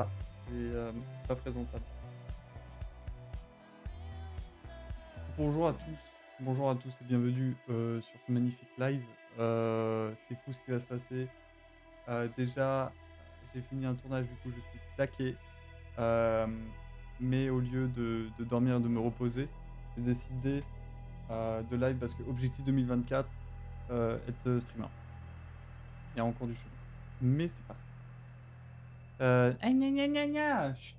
Ah, euh, pas présentable. Bonjour à tous. Bonjour à tous et bienvenue euh, sur ce magnifique live. Euh, c'est fou ce qui va se passer. Déjà, j'ai fini un tournage, du coup je suis claqué. Mais au lieu de, dormir de me reposer, j'ai décidé de live parce que objectif 2024, euh, être streamer. Il y a encore du chemin. Mais c'est parti. Euh, ah, gna, gna, gna, gna. Chut.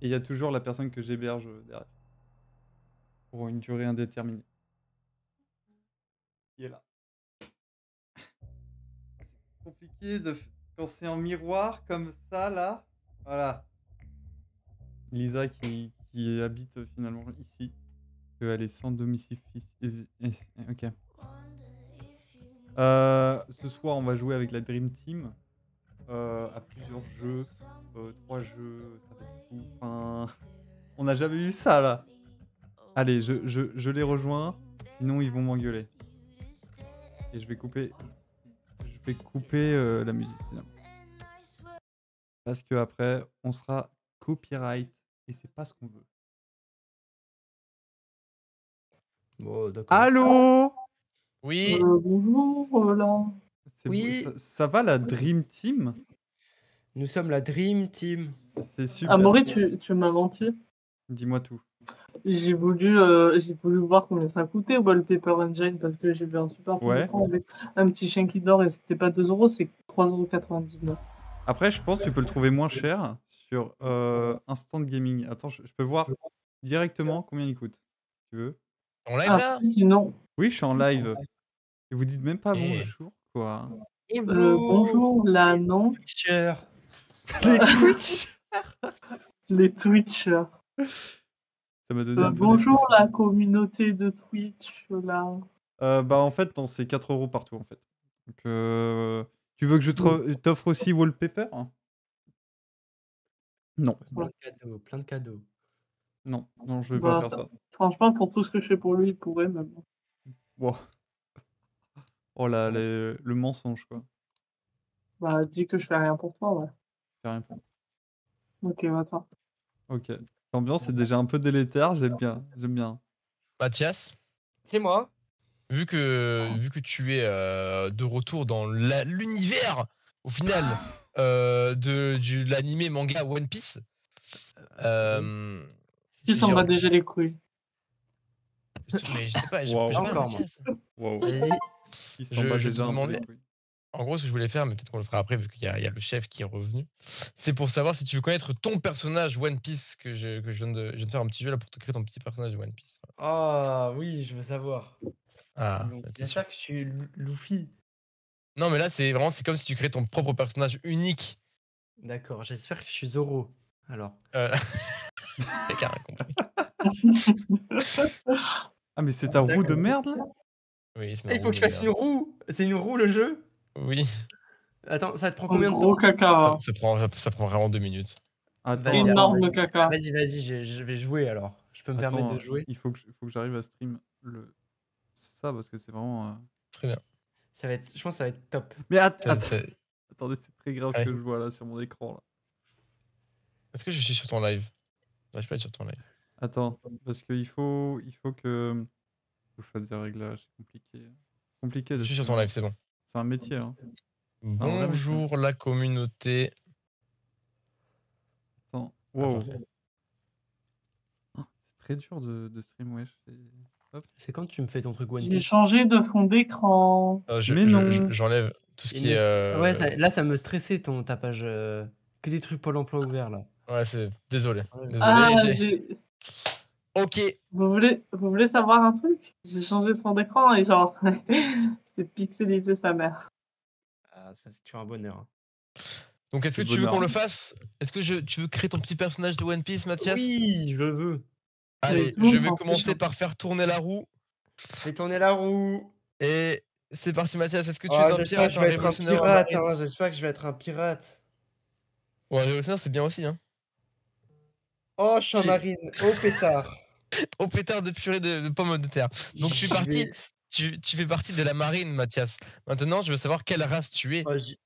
Et il y a toujours la personne que j'héberge derrière. Pour une durée indéterminée. Qui est là. C'est compliqué de... quand c'est en miroir comme ça, là. Voilà. Lisa qui, qui habite euh, finalement ici. Elle est sans domicile euh, euh, Ok. Euh, ce soir, on va jouer avec la Dream Team euh, à plusieurs jeux, euh, trois jeux, ça va être. Enfin, on n'a jamais eu ça là. Allez, je, je, je les rejoins, sinon ils vont m'engueuler. Et je vais couper, je vais couper euh, la musique finalement. Parce que après, on sera copyright et c'est pas ce qu'on veut. Bon, d'accord. Allô? Oui, Euh, bonjour, Roland. Oui. ça, ça va la Dream Team? Nous sommes la Dream Team. C'est super. Amaury, tu, tu m'as menti. Dis-moi tout. J'ai voulu, euh, j'ai voulu voir combien ça coûtait Wallpaper Engine parce que j'ai vu un super Ouais. avec un petit chien qui dort et c'était pas 2 euros, c'est 3,99€. Après, je pense que tu peux le trouver moins cher sur euh, Instant Gaming. Attends, je, je peux voir directement combien il coûte. Si tu veux on live Ah, là? sinon, Oui, je suis en live. Et vous dites même pas bonjour, quoi. euh, bonjour, là non, Twitcher. Les Twitch les Twitchers. Ça m'a donné Euh, un peu bonjour la communauté de Twitch, là. Euh, bah, en fait, non, c'est 4 euros partout, en fait. Donc, euh, tu veux que je t'offre aussi Wallpaper? Non, Plein de cadeaux, plein de cadeaux. non, non, je vais Bah, pas faire ça- ça. Franchement, pour tout ce que je fais pour lui, il pourrait même. Wow. Oh là, les- le mensonge, quoi. Bah, dis que je fais rien pour toi, ouais. Fais rien pour- Ok, attends. Ok. L'ambiance est déjà un peu délétère, j'aime bien, j'aime bien. Mathias, C'est moi. vu que, vu que tu es euh, de retour dans la- l'univers, au final, euh, de du- l'animé manga One Piece, euh, Qui s'en j'ai bat envie- déjà les couilles. je te- mais je sais pas, Wow. pas, Encore, moi. Mathias. Wow. Vas-y. Je- je te demandais-. En gros, ce que je voulais faire, mais peut-être qu'on le fera après, vu qu'il y, a il y a le chef qui est revenu, c'est pour savoir si tu veux connaître ton personnage One Piece, que je, que je, viens, de, je viens de faire un petit jeu là pour te créer ton petit personnage One Piece. Ah oui, je veux savoir. Ah, Donc, bah, sûr. Que je suis Lu- Luffy. Non, mais là, c'est vraiment c'est comme si tu créais ton propre personnage unique. D'accord, j'espère que je suis Zoro. Alors. Euh... Compris. Ah, mais c'est ta roue de merde là? Oui, c'est Ah, ma il faut que je fasse une roue. C'est une roue le jeu? Oui, Attends, ça te prend combien de gros temps? caca. ça, ça prend, ça, ça prend vraiment deux minutes. Attends, Vas-y, attends, Énorme vas-y. caca. Vas-y, vas-y, je, je vais jouer alors. Je peux me permettre de jouer? Il faut que, faut que j'arrive à stream le... ça parce que c'est vraiment. euh, Très bien. Ça va être, je pense que ça va être top. Mais att- attendez, c'est très grave Ouais. ce que je vois là sur mon écran là. Est-ce que je suis sur ton live? Non, je peux être sur ton live. Attends, parce qu'il faut, il faut que. Faut que je fasse des réglages, c'est compliqué. Compliqué de Je suis sur ton live, c'est bon. C'est un métier, hein. mais Bonjour la communauté. Attends, wow. Ah, C'est très dur de, de stream, wesh. c'est- C'est quand tu me fais ton truc One J'ai changé de fond d'écran. Euh, je- Mais non. je- J'enlève tout ce qui est. euh, Ouais, ça- là ça me stressait ton tapage. euh, Que des trucs Pôle emploi ouverts là. Ouais, c'est. Désolé. Ouais. Désolé. Ah, Ok. vous voulez, vous voulez savoir un truc? J'ai changé de fond d'écran et genre, c'est pixelisé sa mère. Ah, ça c'est toujours un bonheur. hein. Donc, est-ce que tu veux qu'on le fasse? Est-ce que je, tu veux créer ton petit personnage de One Piece, Mathias? Oui, je veux. Allez, je vais commencer par faire tourner la roue. Fais tourner la roue. Et c'est parti, Mathias. Est-ce que tu Ah, es un J'espère pirate, que je vais être un pirate. hein, J'espère que je vais être un pirate. Ouais, un révolutionnaire, c'est bien aussi. Hein. Oh, je suis un marine. Oh pétard. Au pétard de purée de, de pommes de terre. Donc, je suis Je parti. vais- Tu, tu fais partie de la marine, Mathias. Maintenant, je veux savoir quelle race tu es. Oh, j-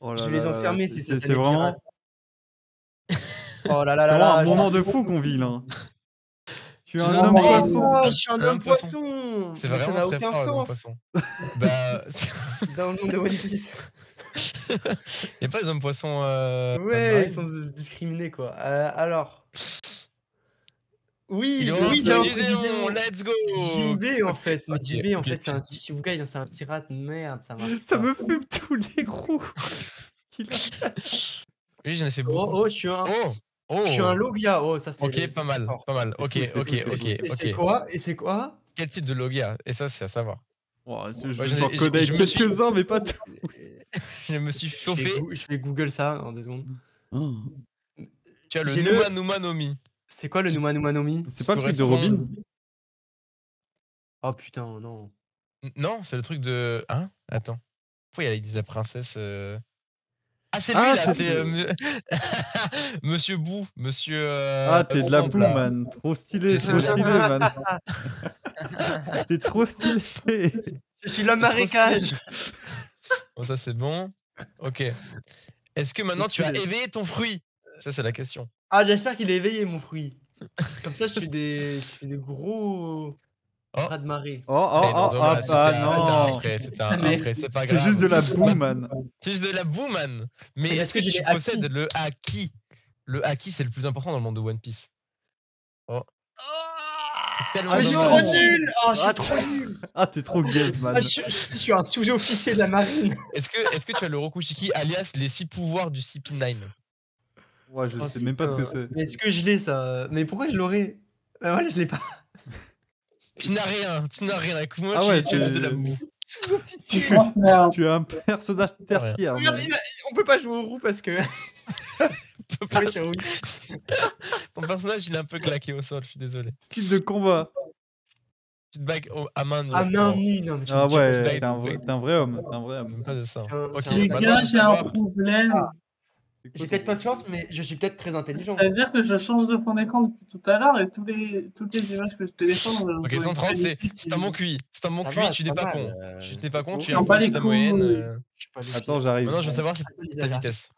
Oh Je là vais les là, enfermer, c'est- ces c'est vraiment. Oh là là C'est là vraiment là. un je- moment de fou qu'on vit là. Tu es Tu un homme poisson. Je suis un homme poisson. C'est vraiment Ça n'a aucun sens bah, dans le monde de One Piece. y a pas les hommes poissons. Euh, Ouais, ils sont discriminés quoi. Euh, alors. Oui, oui, Gideon, let's go Jinbei en fait. Mais Jinbei en fait c'est un tiens. Chichibukai, c'est un pirate. Merde, ça marche. Ça me fume tous les a. Oui, j'en ai fait Oh beaucoup. oh, je suis un. Oh, oh. Je suis un Logia. Oh, ça c'est. Ok, pas mal, fort, pas mal. Ok, ok, ok. Et c'est quoi? Et c'est quoi? Quel type de Logia? Et ça, c'est à savoir. Oh, je Ouais, je- je- connais me suis- quelques-uns, mais pas tous. Je me suis Je vais chauffé. Je vais Google ça en deux secondes. Oh. Tu as le- Numa Numa Nomi. C'est quoi le Numa Numa Nomi C'est pas le truc de Robin? Oh putain, non. Non, c'est le truc de. Hein? Attends. Pourquoi il dit la princesse euh? Ah, c'est lui Ah, là c'est- C'est euh, Monsieur Bou. Monsieur. euh, Ah, t'es de la boue, man. Trop stylé, C'est trop stylé, man. T'es trop stylé. Je suis l'homme marécage Bon, ça, c'est bon. Ok. Est-ce que maintenant tu as éveillé ton fruit? Ça, c'est la question. Ah, j'espère qu'il est éveillé, mon fruit. Comme ça, je fais des, je fais des gros Oh. bras de marée. Oh, oh, oh, dommage, ah, ah, un non. C'était un Ah, c'est pas C'est grave. juste de la boue, man. C'est juste de la boue, man. Mais Mais est-ce que, tu possèdes le haki Le haki, c'est le plus important dans le monde de One Piece. C'est tellement Ah, je suis dommage. trop nul Ah, je suis Ah, trop nul Ah, t'es trop gay, Ah, man. je, suis- je suis un sous-officier de la marine Est-ce que, est-ce que tu as le Rokushiki alias les 6 pouvoirs du CP9 Ouais, je Oh, sais même pas ce que c'est. Mais est-ce que je l'ai, ça? Mais pourquoi je l'aurais? Bah voilà, je l'ai pas. Tu n'as rien, tu n'as rien. Avec moi, Ah tu, ouais, tu es de. Tu es un personnage tertiaire, Regarde, on peut pas jouer au roux parce que. Rouge. Ton personnage, il est un peu claqué au sol, je suis désolé. Style de combat. Tu te bagues à main nue. Ah, main Non, nue, non, mais tu Ah ouais, t'es un, vrai- homme. T'es un vrai homme. Pas de ça. Ok, je j'ai un problème. J'ai peut-être pas de chance, mais je suis peut-être très intelligent. Ça veut dire que je change de fond d'écran depuis tout à l'heure et tous les, toutes les images que je téléphone. Ok, 130, c'est c'est un bon QI. C'est un bon Ça QI, va, tu n'es pas con. euh, Tu n'es pas con, tu es un peu de la moyenne. euh. Attends, j'arrive. Maintenant, je veux savoir ta vitesse.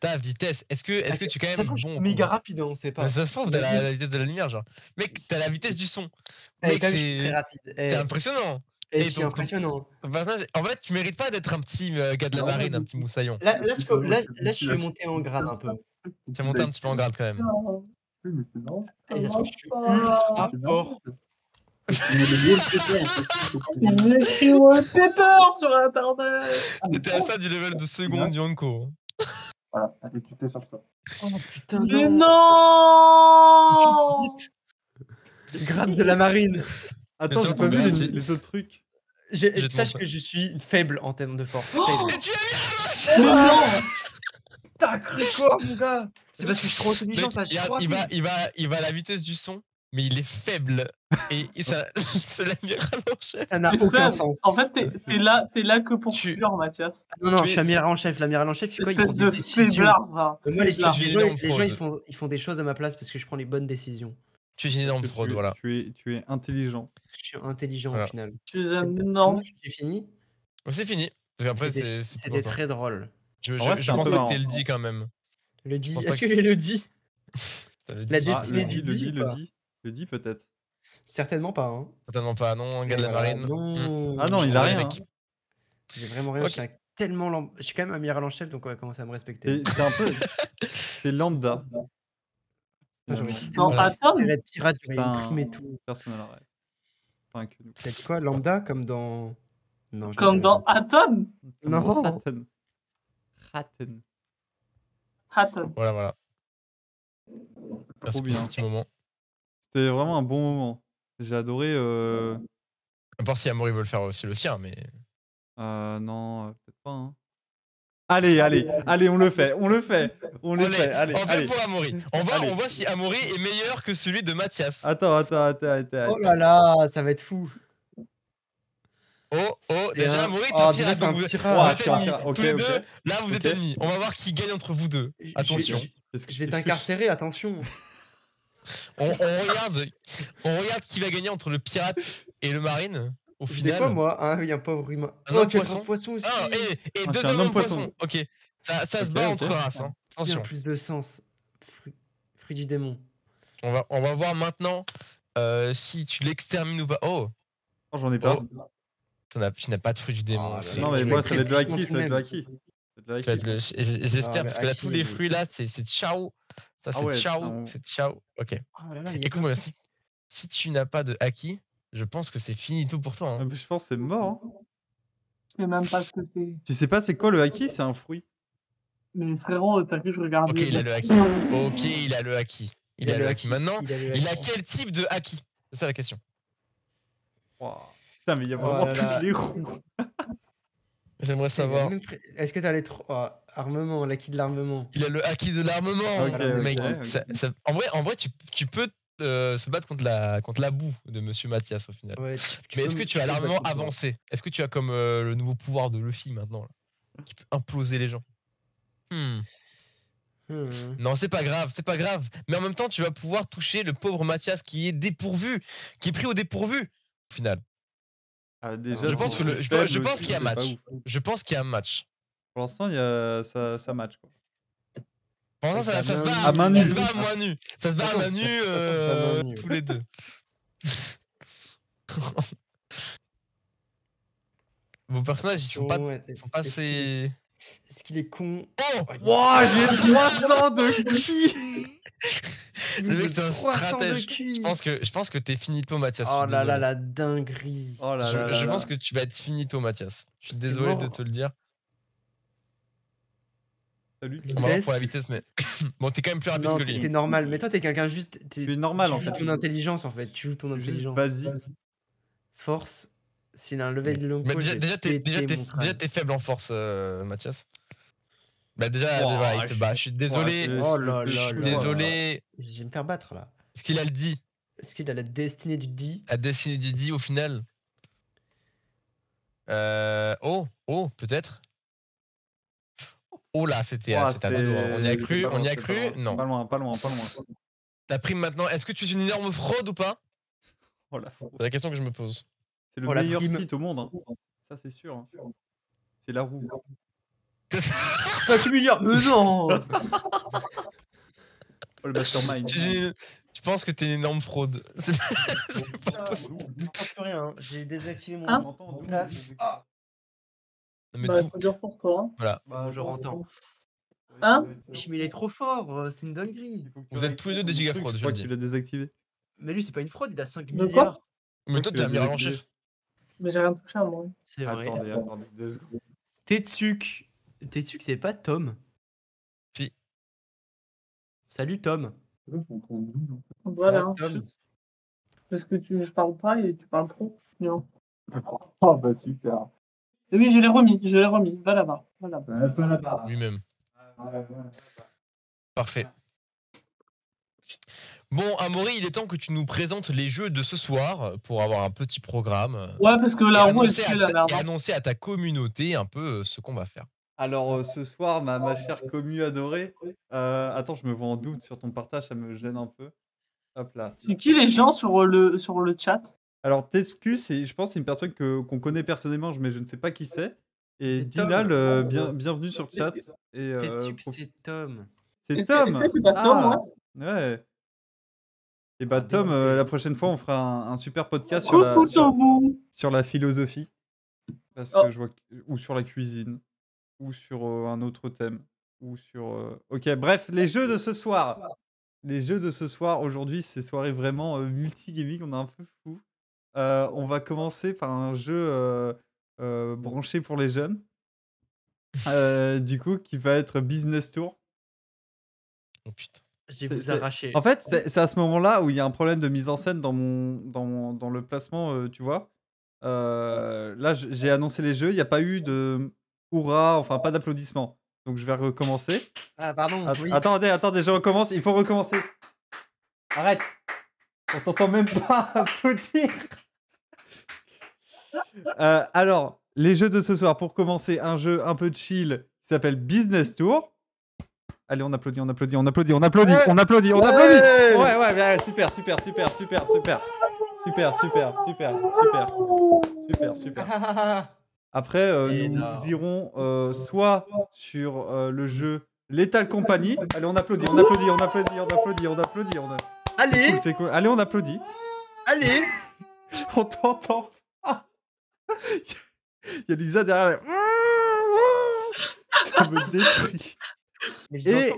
Ta vitesse. Est-ce que est-ce que tu es quand Ça même je bon méga rapide, hein, on sait pas. Ça se trouve, t'as la vitesse de la lumière, genre. Mec, t'as la vitesse du son. Mec, c'est. Eh, c'est impressionnant. Et ton- impressionnant. Personnage, en fait, tu mérites pas d'être un petit euh, gars de la Non, marine, mais- un petit moussaillon. Là, là, je, là, là, je suis monté en grade un peu. Tu as monté un petit peu en grade quand même. Oui, mais c'est non. Et ça se trouve, je suis Ah. ultra fort. Il écrit wallpaper sur internet. T'étais à ça du level de seconde Yonko. Voilà, allez, tu t'es sur ça. Oh putain, Mais non. non Vite. Grade de la marine. Attends, Mais j'ai pas vu les autres trucs. Je, sache montre. que je suis faible en termes de force. Oh. Et tu as Mais non T'as cru quoi, mon gars? C'est parce que je suis trop intelligent, ça. il, a- il va, il, va, il va à la vitesse du son, mais il est faible. Et, et ça, c'est l'amiral en chef. Ça n'a aucun sens. En fait, t'es là, t'es là que pour Tu- fuir, Mathias. Non, non, tu je suis amiral en chef. L'amiral en chef, il fait quoi Il Espèce prend de des décisions. faiblard, va. Euh, Moi, les, gens, les gens, ils, font, ils font des choses à ma place parce que je prends les bonnes décisions. Tu es une énorme tu fraude, es- voilà. Tu es, tu es intelligent. Je suis intelligent Voilà. au final. Tu es C'est un fini. C'est fini. C'était très drôle. Je, pense pas que t'es le dit quand même. Le dit. Est-ce que j'ai le dit? La dé- Ah, du dit, le dit le dit. Peut-être. Certainement pas. Hein. Certainement pas, non, un gars de la Voilà, marine. Hmm. Ah non, il a rien. hein. J'ai vraiment rien. Ok. Je tellement lamb- Je suis quand même amiral en chef, donc on va commencer à me respecter. T'es t'es un peu. T'es lambda. Moi, j'aurais Finalement. Dans Voilà. Atom, préféré être pirate, j'aurais Putain. imprimé tout. Personne à l'arrêt. Enfin, que nous. T'as dit quoi Lambda comme dans. Non, comme dans. Atom. Non. Atom. Voilà, voilà. Merci Trop pour ce bien. petit moment. C'était vraiment un bon moment. J'ai adoré. Euh... À part si Amaury veut le faire aussi le sien, mais. euh, non, euh, peut-être pas. hein. Allez, allez, allez, on le fait, on le fait, on le Allez, fait. Allez, on allez. pour Amaury. On voit, Allez. on voit si Amaury est meilleur que celui de Mathias. Attends, attends, attends, attends. Oh là là, ça va être fou. Oh, oh, déjà un- Amaury, t'as donc vous, êtes ennemis. Tous les deux, là vous êtes ennemis. On va voir qui gagne entre vous deux. Attention. Est-ce que- je vais t'incarcérer, attention. On, on regarde, on regarde qui va gagner entre le pirate et le marine. Au final. quoi, moi hein, Oui, un pauvre humain. Un oh, tu es un poisson poisson aussi. Ah, et, et Ah, deux hommes homme poissons. poisson. Ok. Ça, ça se bat entre races. Hein. Attention. plus de sens. Fruit du démon. On va, on va voir maintenant euh, si tu l'extermines ou pas. Oh, Oh, j'en ai pas. Oh. as- tu n'as pas de fruit du démon. Oh là c'est- non, mais moi, ça va être le plus acquis, ça va être le même. acquis. Ça va être le Ça va acquis. être le- j- J'espère, Ah, parce que là, tous les fruits là, c'est c'est ciao. Ça, Ah c'est ciao. C'est ciao. Ok. Il y a Écoute, de si tu n'as pas de acquis, je pense que c'est fini tout pour toi. hein. Ah, Je pense que c'est mort. hein. Je sais même pas ce que c'est. Tu sais pas c'est quoi le acquis C'est un fruit. Mais frérot, t'as vu, je regarde. Ok, il a le acquis. Ok, il a le acquis. Il, a le acquis. Maintenant, Il a il a quel type de acquis C'est ça la question. Waouh. Putain, mais il y a Oh vraiment là toutes les roues. J'aimerais il a savoir. Est-ce que t'as les trois oh, armements, l'acquis de l'armement? Il a le acquis de l'armement. Ok, mec. ok, ok. Ça- ça- en vrai, en vrai tu, tu peux euh, se battre contre la, contre la boue de Monsieur Mathias au final. Ouais, tu- tu Mais est-ce que tu as l'armement avancé? Est-ce que tu as comme euh, le nouveau pouvoir de Luffy maintenant là, Qui peut imploser les gens? Hmm. Hmm. Non, c'est pas grave, c'est pas grave. Mais en même temps, tu vas pouvoir toucher le pauvre Mathias qui est dépourvu, qui est pris au dépourvu au final. Ah, déjà, Je pense le- je- pense qu'il y a match. Je pense qu'il y a un match. Pour l'instant, il y a... ça, ça match. Quoi. Pendant ça, se main bat. À main ça nue. se bat à main nue. Ça se bat à main nue, pas euh, main nue. tous les deux. Vos personnages, ils sont pas, ils sont assez. Est-ce qu'il est con Oh Oh, Wouah, j'ai 300 de QI Le mec, c'est un 300 de stratège. Je pense que je pense que t'es finito, Mathias. Oh là là, la dinguerie. Oh là Je, là je là pense là. que tu vas être finito, Mathias. Je suis désolé de te le dire. Salut. On va voir Vitesse. pour la vitesse, mais bon, t'es quand même plus rapide Non, que t'es lui. t'es normal, mais toi t'es quelqu'un juste. t'es- Tu es normal tu en joues fait. ton intelligence en fait, tu joues ton intelligence. basique. Force, s'il a un level de long Mais déjà, déjà, t'es, faible en force, euh, Mathias. Bah déjà, te je- bat. Je suis désolé. Oh je- là je- là je- là. désolé. Je vais me faire battre là. Ce qu'il a le dit, Est-ce qu'il a la destinée du dit? La destinée du dit au final? Euh, oh, oh, peut-être. Oh là, c'était, à deux doigts. On y a cru, pas on y loin, a cru? pas loin, Non. Pas loin, pas loin, pas loin. Ta prime maintenant. Est-ce que tu es une énorme fraude ou pas? Oh la fraude. C'est la question que je me pose. C'est le Oh, la meilleur prime. site au monde. hein. Ça, c'est sûr. hein. C'est la roue. 5 milliards Mais non Oh, le mastermind. Tu- j'ai- Je pense que t'es une énorme fraude. C'est pas- c'est pas possible. Je pense plus rien, hein. j'ai désactivé mon. Hein? Ah, ah. Mais Bah, tout, dur pour toi. hein. voilà. Bon, je rentends. Hein? Mais il est trop fort, c'est une dinguerie. Vous êtes tous les deux des gigafraudes, je crois le que dis. tu l'as désactivé. Mais lui, c'est pas une fraude, il a 5 De quoi? Milliards. Mais toi, t'es l'as amiral en chef. Mais j'ai rien touché à moi. C'est vrai. Attendez, attendez, deux secondes. Tetsuc. Tetsuc, c'est pas Tom. Si. Salut Tom. Voilà. Hein. Tom? Parce que tu, je parle pas et tu parles trop. Non. Oh bah super. Oui, je l'ai remis, je l'ai remis. Va là-bas. Va là-bas. Euh, là-bas. Lui-même. Parfait. Bon, Amaury, il est temps que tu nous présentes les jeux de ce soir pour avoir un petit programme. euh, Ouais, parce que la roue, elle annoncer à la ta, merde. et annoncer à ta communauté un peu euh, ce qu'on va faire. Alors, ce soir, ma, ma chère commu adorée. euh, attends, je me vois en doute sur ton partage, ça me gêne un peu. Hop là. C'est qui les gens sur le, sur le chat? Alors, Tescu, c'est, je pense, que c'est une personne que, qu'on connaît personnellement, mais je ne sais pas qui c'est. Et C'est Tom. Dinal, euh, bien, bienvenue sur le chat. Et, euh, prof- c'est Tom. c'est Est-ce que- Tom. est-ce que c'est pas Tom, Ah, ouais? Et bah, Ah, Tom, euh, la prochaine fois, on fera un, un super podcast sur la, Coucou sur, Tomou sur la philosophie. Parce Oh. que je vois que- ou sur la cuisine, ou sur euh, un autre thème, ou sur. euh, Ok, bref, les jeux de ce soir. Les jeux de ce soir, aujourd'hui, c'est soirée vraiment euh, multi-gaming, on est un peu fou. Euh, on va commencer par un jeu euh, euh, branché pour les jeunes. Euh, du coup, qui va être Business Tour. Oh putain. C'est- vous arracher. En fait, c'est à ce moment-là où il y a un problème de mise en scène dans, mon, dans, mon- dans le placement, euh, tu vois. Euh, là, j'ai annoncé les jeux, il n'y a pas eu de hurrah, enfin pas d'applaudissements. Donc je vais recommencer. Ah, pardon. Att- oui. Attendez, attendez, je recommence, il faut recommencer. Arrête On t'entend même pas applaudir Euh, Alors, les jeux de ce soir, pour commencer, un jeu un peu chill qui s'appelle Business Tour. Allez, on applaudit, on applaudit, on applaudit, on applaudit, Ouais. on applaudit, on applaudit Ouais, ouais, ouais, super, super, super, super, super. Super, super, super, super, super, super. Ah, Après, euh, nous Énorme. irons euh, soit sur euh, le jeu Lethal Company. Allez, on applaudit, on applaudit, on applaudit, on applaudit, on applaudit. On a... Allez, cool, c'est cool. Allez, on applaudit. allez. On t'entend. Il y a Lisa derrière. Ça me détruit. Et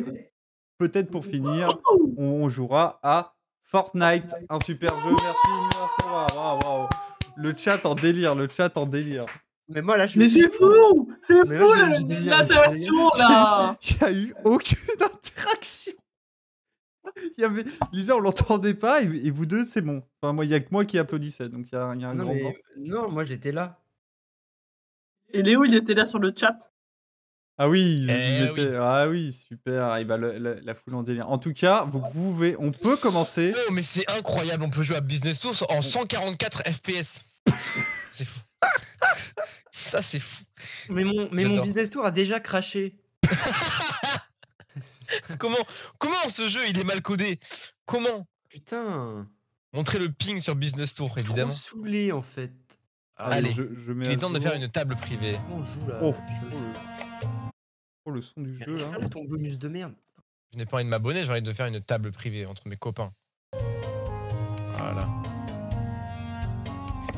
peut-être pour finir, on jouera à Fortnite. Un super jeu. Merci, merci. Waouh, waouh, waouh. Le chat en délire, le chat en délire. Mais moi là, je Mais suis c'est fou C'est Mais fou là, là Il n'y a eu aucune interaction. Il y avait... Lisa, on l'entendait pas et, vous deux, c'est bon. Enfin, moi, il n'y a que moi qui applaudissais, donc il y a, y un Non, grand mais- non, moi j'étais là. Et Léo, il était là sur le chat. Ah oui, il- Eh oui. ah oui, super. Et bah, le- le- la foule en délire. En tout cas, vous pouvez, on peut commencer. Oh, mais c'est incroyable, on peut jouer à Business Source en 144 FPS. c'est fou. Ça, c'est fou. Mais mon, mais mon business tour a déjà craché. Comment, comment ce jeu il est mal codé? Comment? Putain. Montrer le ping sur Business Tour, Trop évidemment. saoulé en fait. Ah, Allez, je, je mets Il est temps de faire une table privée. comment on joue là Oh, oh, le... oh, le son du jeu là. regarde ton bonus de merde. Je n'ai pas envie de m'abonner, j'ai envie de faire une table privée entre mes copains. Voilà.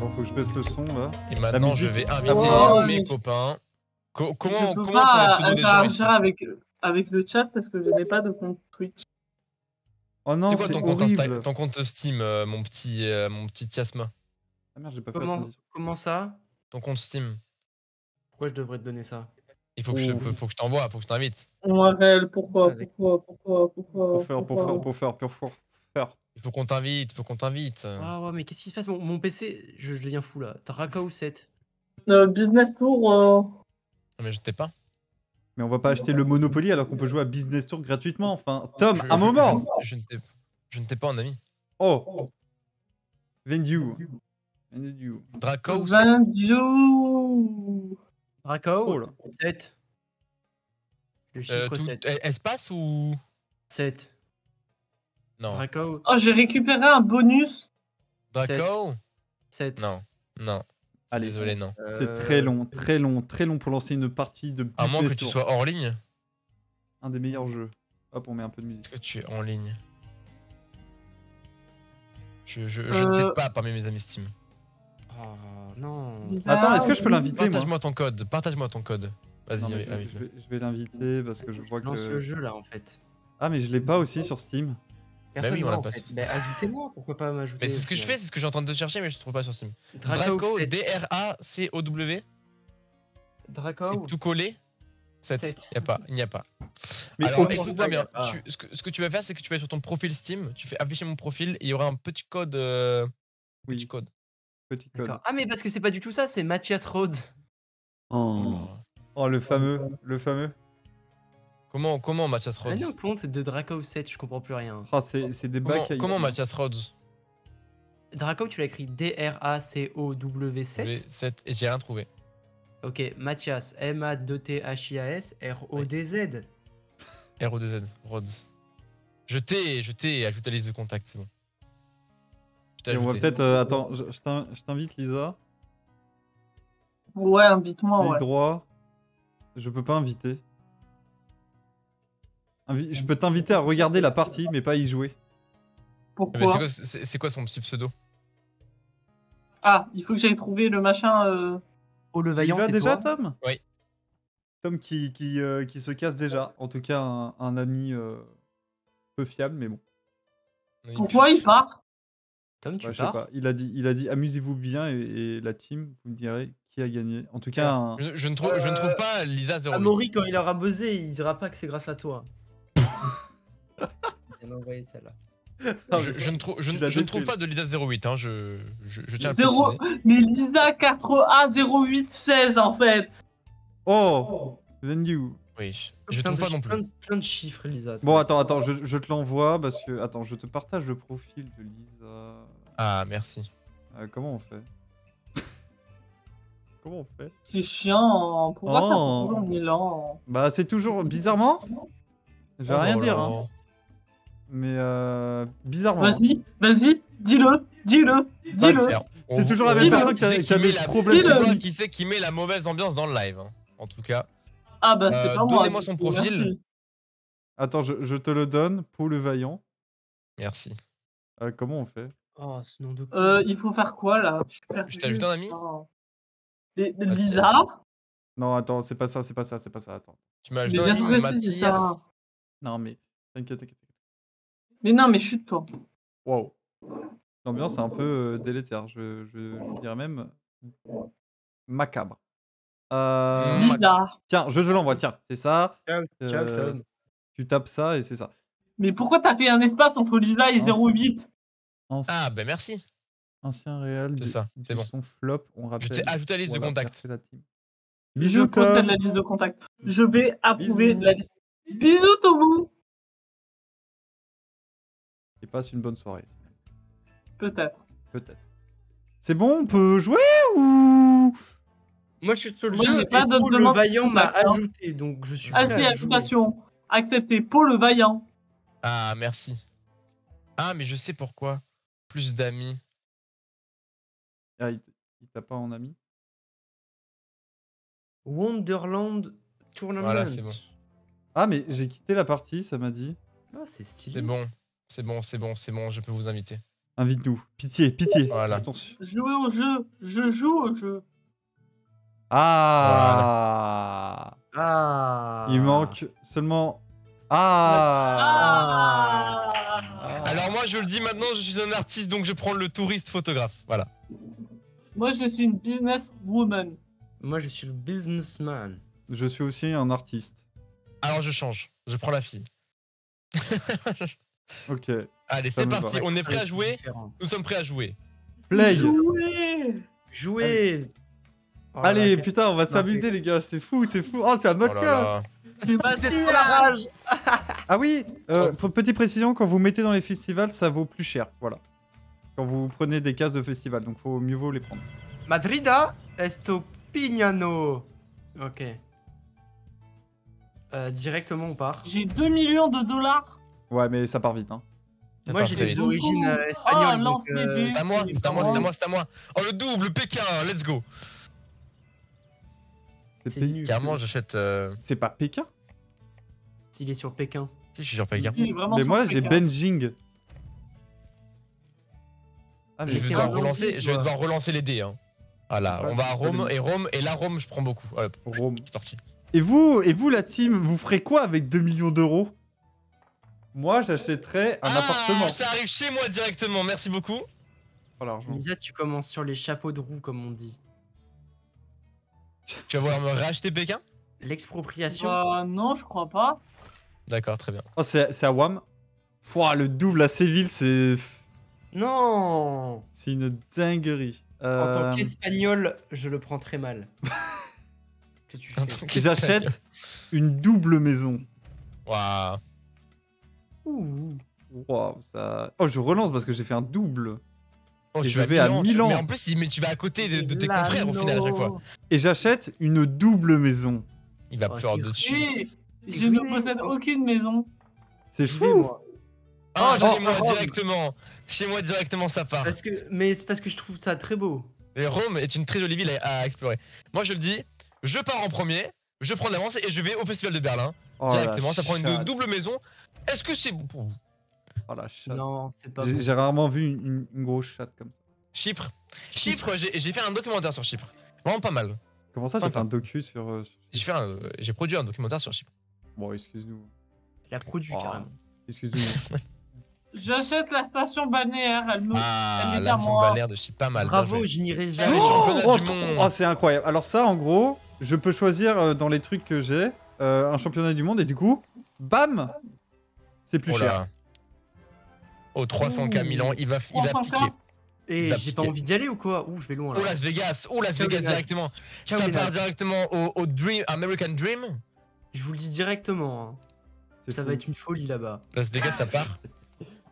Bon, faut que je baisse le son là. Et maintenant, je vais inviter Oh, mes mais- copains. Co- comment comment sont les pas pseudos des gens ici interagir avec, avec le chat parce que je n'ai pas de compte Twitch. Oh non, C'est quoi c'est ton compte, Insta- ton compte Steam, euh, mon petit, euh, mon petit Tiasma Ah merde, j'ai pas fait la Comment, transition. comment ça? Ton compte Steam Pourquoi je devrais te donner ça? Il faut que je, faut, faut que je t'envoie, faut que je t'invite. Pourquoi, pourquoi, pourquoi, pourquoi, Pour faire, pour pourquoi faire, pour faire, pour. Il faut qu'on t'invite, il faut qu'on t'invite. Ah ouais, mais qu'est-ce qui se passe? Mon, mon PC, je, je deviens fou là. Dracao 7. Euh, Business Tour, euh, Mais je t'ai pas. Mais on va pas acheter le Monopoly alors qu'on peut jouer à Business Tour gratuitement. Enfin, Tom, Je- un je- moment. Je, je ne t'ai- pas en ami. Oh. Vendu. Vendu. Draco, Vendu. Dracao Oh là. 7. Le euh, chiffre tout- 7. eh, espace ou 7. non Dracao Oh, j'ai récupéré un bonus. Draco 7. Non, non. Allez, Désolé, non. C'est Euh, très long, très long, très long pour lancer une partie de À moins que tu sois hors ligne. Un des meilleurs jeux. Hop, on met un peu de musique. Est-ce que tu es en ligne Je, je, je Euh. ne t'ai pas parmi mes amis Steam. Oh non. Attends, est-ce que je peux l'inviter moi Partage-moi ton code, partage-moi ton code. Vas-y, je, vais, l'inviter parce que je vois Lance le que. jeu là en fait. Ah, mais je l'ai pas aussi sur Steam. Personne oui, on l'a pas sur- Bah, ajoutez-moi, pourquoi pas m'ajouter Mais c'est ce que je fais, c'est ce que j'ai en train de chercher, mais je trouve pas sur Steam. Draco, 7. D-R-A-C-O-W, Dracao et tout collé. 7. Sept. Il n'y a pas, il n'y a pas. Mais Alors écoute-moi a bien, pas. tu- ce, que, ce que tu vas faire, c'est que tu vas aller sur ton profil Steam, tu fais afficher mon profil, et il y aura un petit code. euh, Oui, Petit code. petit code. Ah mais parce que c'est pas du tout ça, c'est Mathias Rhodes. Oh. Oh, le fameux, le fameux. Comment, comment Mathias Ah Rhodes non, compte de Dracao 7, je comprends plus rien. Ah, c'est c'est des Comment, bacs. comment Mathias Rhodes Dracao, tu l'as écrit D-R-A-C-O-W 7. V7 et j'ai rien trouvé. Ok, Mathias, M-A-D-T-H-I-A-S, R-O-D-Z. R-O-D-Z, Rhodes. Je t'ai, je t'ai ajouté à la liste de contacts, c'est bon. Je t'ai Et on va peut-être. euh, attends, je, je t'in- je t'invite, Lisa. Ouais, invite-moi, Les ouais. droits. Je peux pas inviter. Invi- je peux t'inviter à regarder la partie, mais pas y jouer. C'est Pourquoi quoi, c'est- c'est quoi son petit pseudo? Ah, il faut que j'aille trouver le machin. euh, Oh le Il vaillant, va c'est déjà, toi Tom? Oui. Tom qui, qui, euh, qui se casse déjà. En tout cas, un, un ami euh, peu fiable, mais bon. Pourquoi il part? Tom, tu Ouais, pars? pas. Il a dit, il a dit amusez-vous bien et, et la team, vous me direz qui a gagné. En tout cas, un- Je, je ne trouve, je ne trouve pas Lisa 08. Amaury, quand il aura buzzé, il dira pas que c'est grâce à toi. Envoyé celle-là. Je, je ne, trouve, je, ne- je ne pas de Lisa 08, hein, je, je, je tiens à le Zéro- préciser. Mais Lisa 4A0816 en fait. Oh Venue. Oui, je, Plein trouve de- pas non Plein plus. de, plein de chiffres, Lisa. Bon, attends, attends, je, je te l'envoie parce que. Attends, je te partage le profil de Lisa. Ah, merci. Euh, comment on fait? Comment on fait? C'est chiant. Pourquoi ça Oh. prend toujours mille ans Bah, c'est toujours. Bizarrement Je vais Oh rien dire, hein. Mais euh, bizarrement. Vas-y, vas-y, dis-le, dis-le, Bah, dis-le. Alors, C'est toujours la même personne qui qui a- c'est qui a met des la- problèmes on voit techniques. qui c'est qui met la mauvaise ambiance dans le live, hein, en tout cas. Ah bah Euh, c'est pas moi. donnez-moi son profil. merci. Attends, je, je te le donne. Pour le vaillant. Merci. Euh, comment on fait? Oh, ce nom de con. Euh, il faut faire quoi là? Je, t'ajoute un ami. Les- les. Bizarre. Non, attends, c'est pas ça, c'est pas ça, c'est pas ça. Attends. Tu m'as ajouté un ami, Mathias. ça. Non, mais t'inquiète, t'inquiète. Mais non, mais chute-toi. Waouh. L'ambiance est un peu euh, délétère. Je, je, je dirais même macabre. Euh, Mm. Bizarre. Tiens, je, je l'envoie. Tiens, c'est ça. Ciao, ciao, Euh. Tu tapes ça et c'est ça. Mais pourquoi t'as fait un espace entre Lisa et Non, 08 Ancien, Ah, ben merci. ancien réel C'est ça, c'est bon. son flop, on Je rappelle. t'ai ajouté à la liste de Voilà, merci la team. Je Bisous, possède Tom. la liste de contacts. Je vais approuver Bisous. la liste. Bisous, Tomu Et passe une bonne soirée. Peut-être. Peut-être. C'est bon, on peut jouer ou? Moi, je suis sur le Moi, jeu et pas Paul le Vaillant m'a ajouté, donc je suis Ah si, application. Accepté. Paul le Vaillant. Ah, merci. Ah, mais je sais pourquoi. Plus d'amis. Ah, il t'a pas en ami? Wonderland Tournament. Voilà, c'est bon. Ah, mais j'ai quitté la partie, ça m'a dit. Ah, c'est stylé. C'est bon. C'est bon, c'est bon, c'est bon, je peux vous inviter. Invite-nous. Pitié, pitié. Voilà. Attention. Jouer au jeu. Je joue au jeu. Ah Ah. Il manque seulement. Ah, Ah Alors moi, je le dis maintenant, je suis un artiste, donc je prends le touriste photographe. Voilà. Moi, je suis une business woman. Moi, je suis le businessman. Je suis aussi un artiste. Alors je change. Je prends la fille. Ok. Allez, Ça c'est me va. parti. On est prêt à jouer différent. Nous sommes prêts à jouer. Play Jouer Jouer Oh là Allez, là, putain, on va s'amuser, les gars. C'est fou, c'est fou. Oh, c'est un Oh mode là là. C'est pour la rage Ah oui, euh, pour- petite précision, quand vous mettez dans les festivals, ça vaut plus cher. Voilà. Quand vous prenez des cases de festival, donc faut mieux vaut les prendre. Madrida esto pignano. Ok. Euh, directement, on part. J'ai 2 millions de dollars. Ouais, mais ça part vite. Hein. Ça Moi, j'ai des origines euh, Oh, espagnoles. les euh. C'est à moi, c'est à moi, c'est à moi, c'est à moi. Oh le double, Pékin, let's go. C'est nul. Carrément, j'achète. euh, C'est pas Pékin S'il est sur Pékin. Si, je suis sur Pékin. Mais moi, j'ai. Benjing. Ah, mais Je vais devoir relancer, je vais devoir relancer les dés. Hein. Voilà, on va à Rome et Rome et là Rome, je prends beaucoup. Voilà, Rome. parti. Et vous, et vous, la team, vous ferez quoi avec 2 millions d'euros? Moi, j'achèterais un ah, appartement. Ça arrive chez moi directement. Merci beaucoup. Oh. Lisa, tu commences sur les chapeaux de roue, comme on dit. Tu vas vouloir me racheter Pékin? L'expropriation? Bah, non, je crois pas. D'accord, très bien. Oh, c'est à Wam? Pouah, le double à Séville, c'est. Non C'est une dinguerie. En Euh, tant qu'espagnol, je le prends très mal. que tu Un fais truc J'achète une double maison. Waouh. Ouh. Waouh, ça. Oh, je relance parce que j'ai fait un double. Oh, Et tu je vas vais à tu- Milan. Mais en plus, mais tu vas à côté de, de tes confrères au final à chaque fois. Et j'achète une double maison. Il va Oh, plus avoir t'es de dessus. Je ne possède aucune maison. C'est fou. moi. Ah, Oh, chez moi Rome. directement. Chez moi directement, ça part. Parce que, mais c'est parce que je trouve ça très beau. Et Rome est une très jolie ville à, à explorer. Moi, je le dis, je pars en premier, je prends de l'avance et je vais au festival de Berlin Oh, directement. Ça prend une double maison. Est-ce que c'est bon pour vous? Oh la chatte. Non, c'est pas J'ai beau. j'ai rarement vu une, une- une grosse chatte comme ça. Chypre. Chypre, j'ai j'ai fait un documentaire sur Chypre. Vraiment pas mal. Comment ça, t'as fait un docu sur. euh, sur- J'ai fait un- j'ai produit un documentaire sur Chypre. Bon, excuse-nous. La produit Oh. carrément. Excuse-nous. J'achète la station balnéaire. Elle me. Ah, elle est la moi. balnéaire de Chypre, pas mal. Bravo, je n'irai Ah, jamais. oh, oh, c'est incroyable. Alors, ça, en gros, je peux choisir euh, dans les trucs que j'ai euh, un championnat du monde et du coup, bam C'est plus Oh cher. là. Oh, 300K Milan, il va, il va 300K. piquer. Et j'ai pas envie d'y aller ou quoi? Ouh, je vais loin Oh là. Las Vegas, oh Las Vegas directement. Ciao, ça part directement au, au Dream, American Dream? Je vous le dis directement. hein. Ça fou. va être une folie là-bas. Las Vegas, ça part?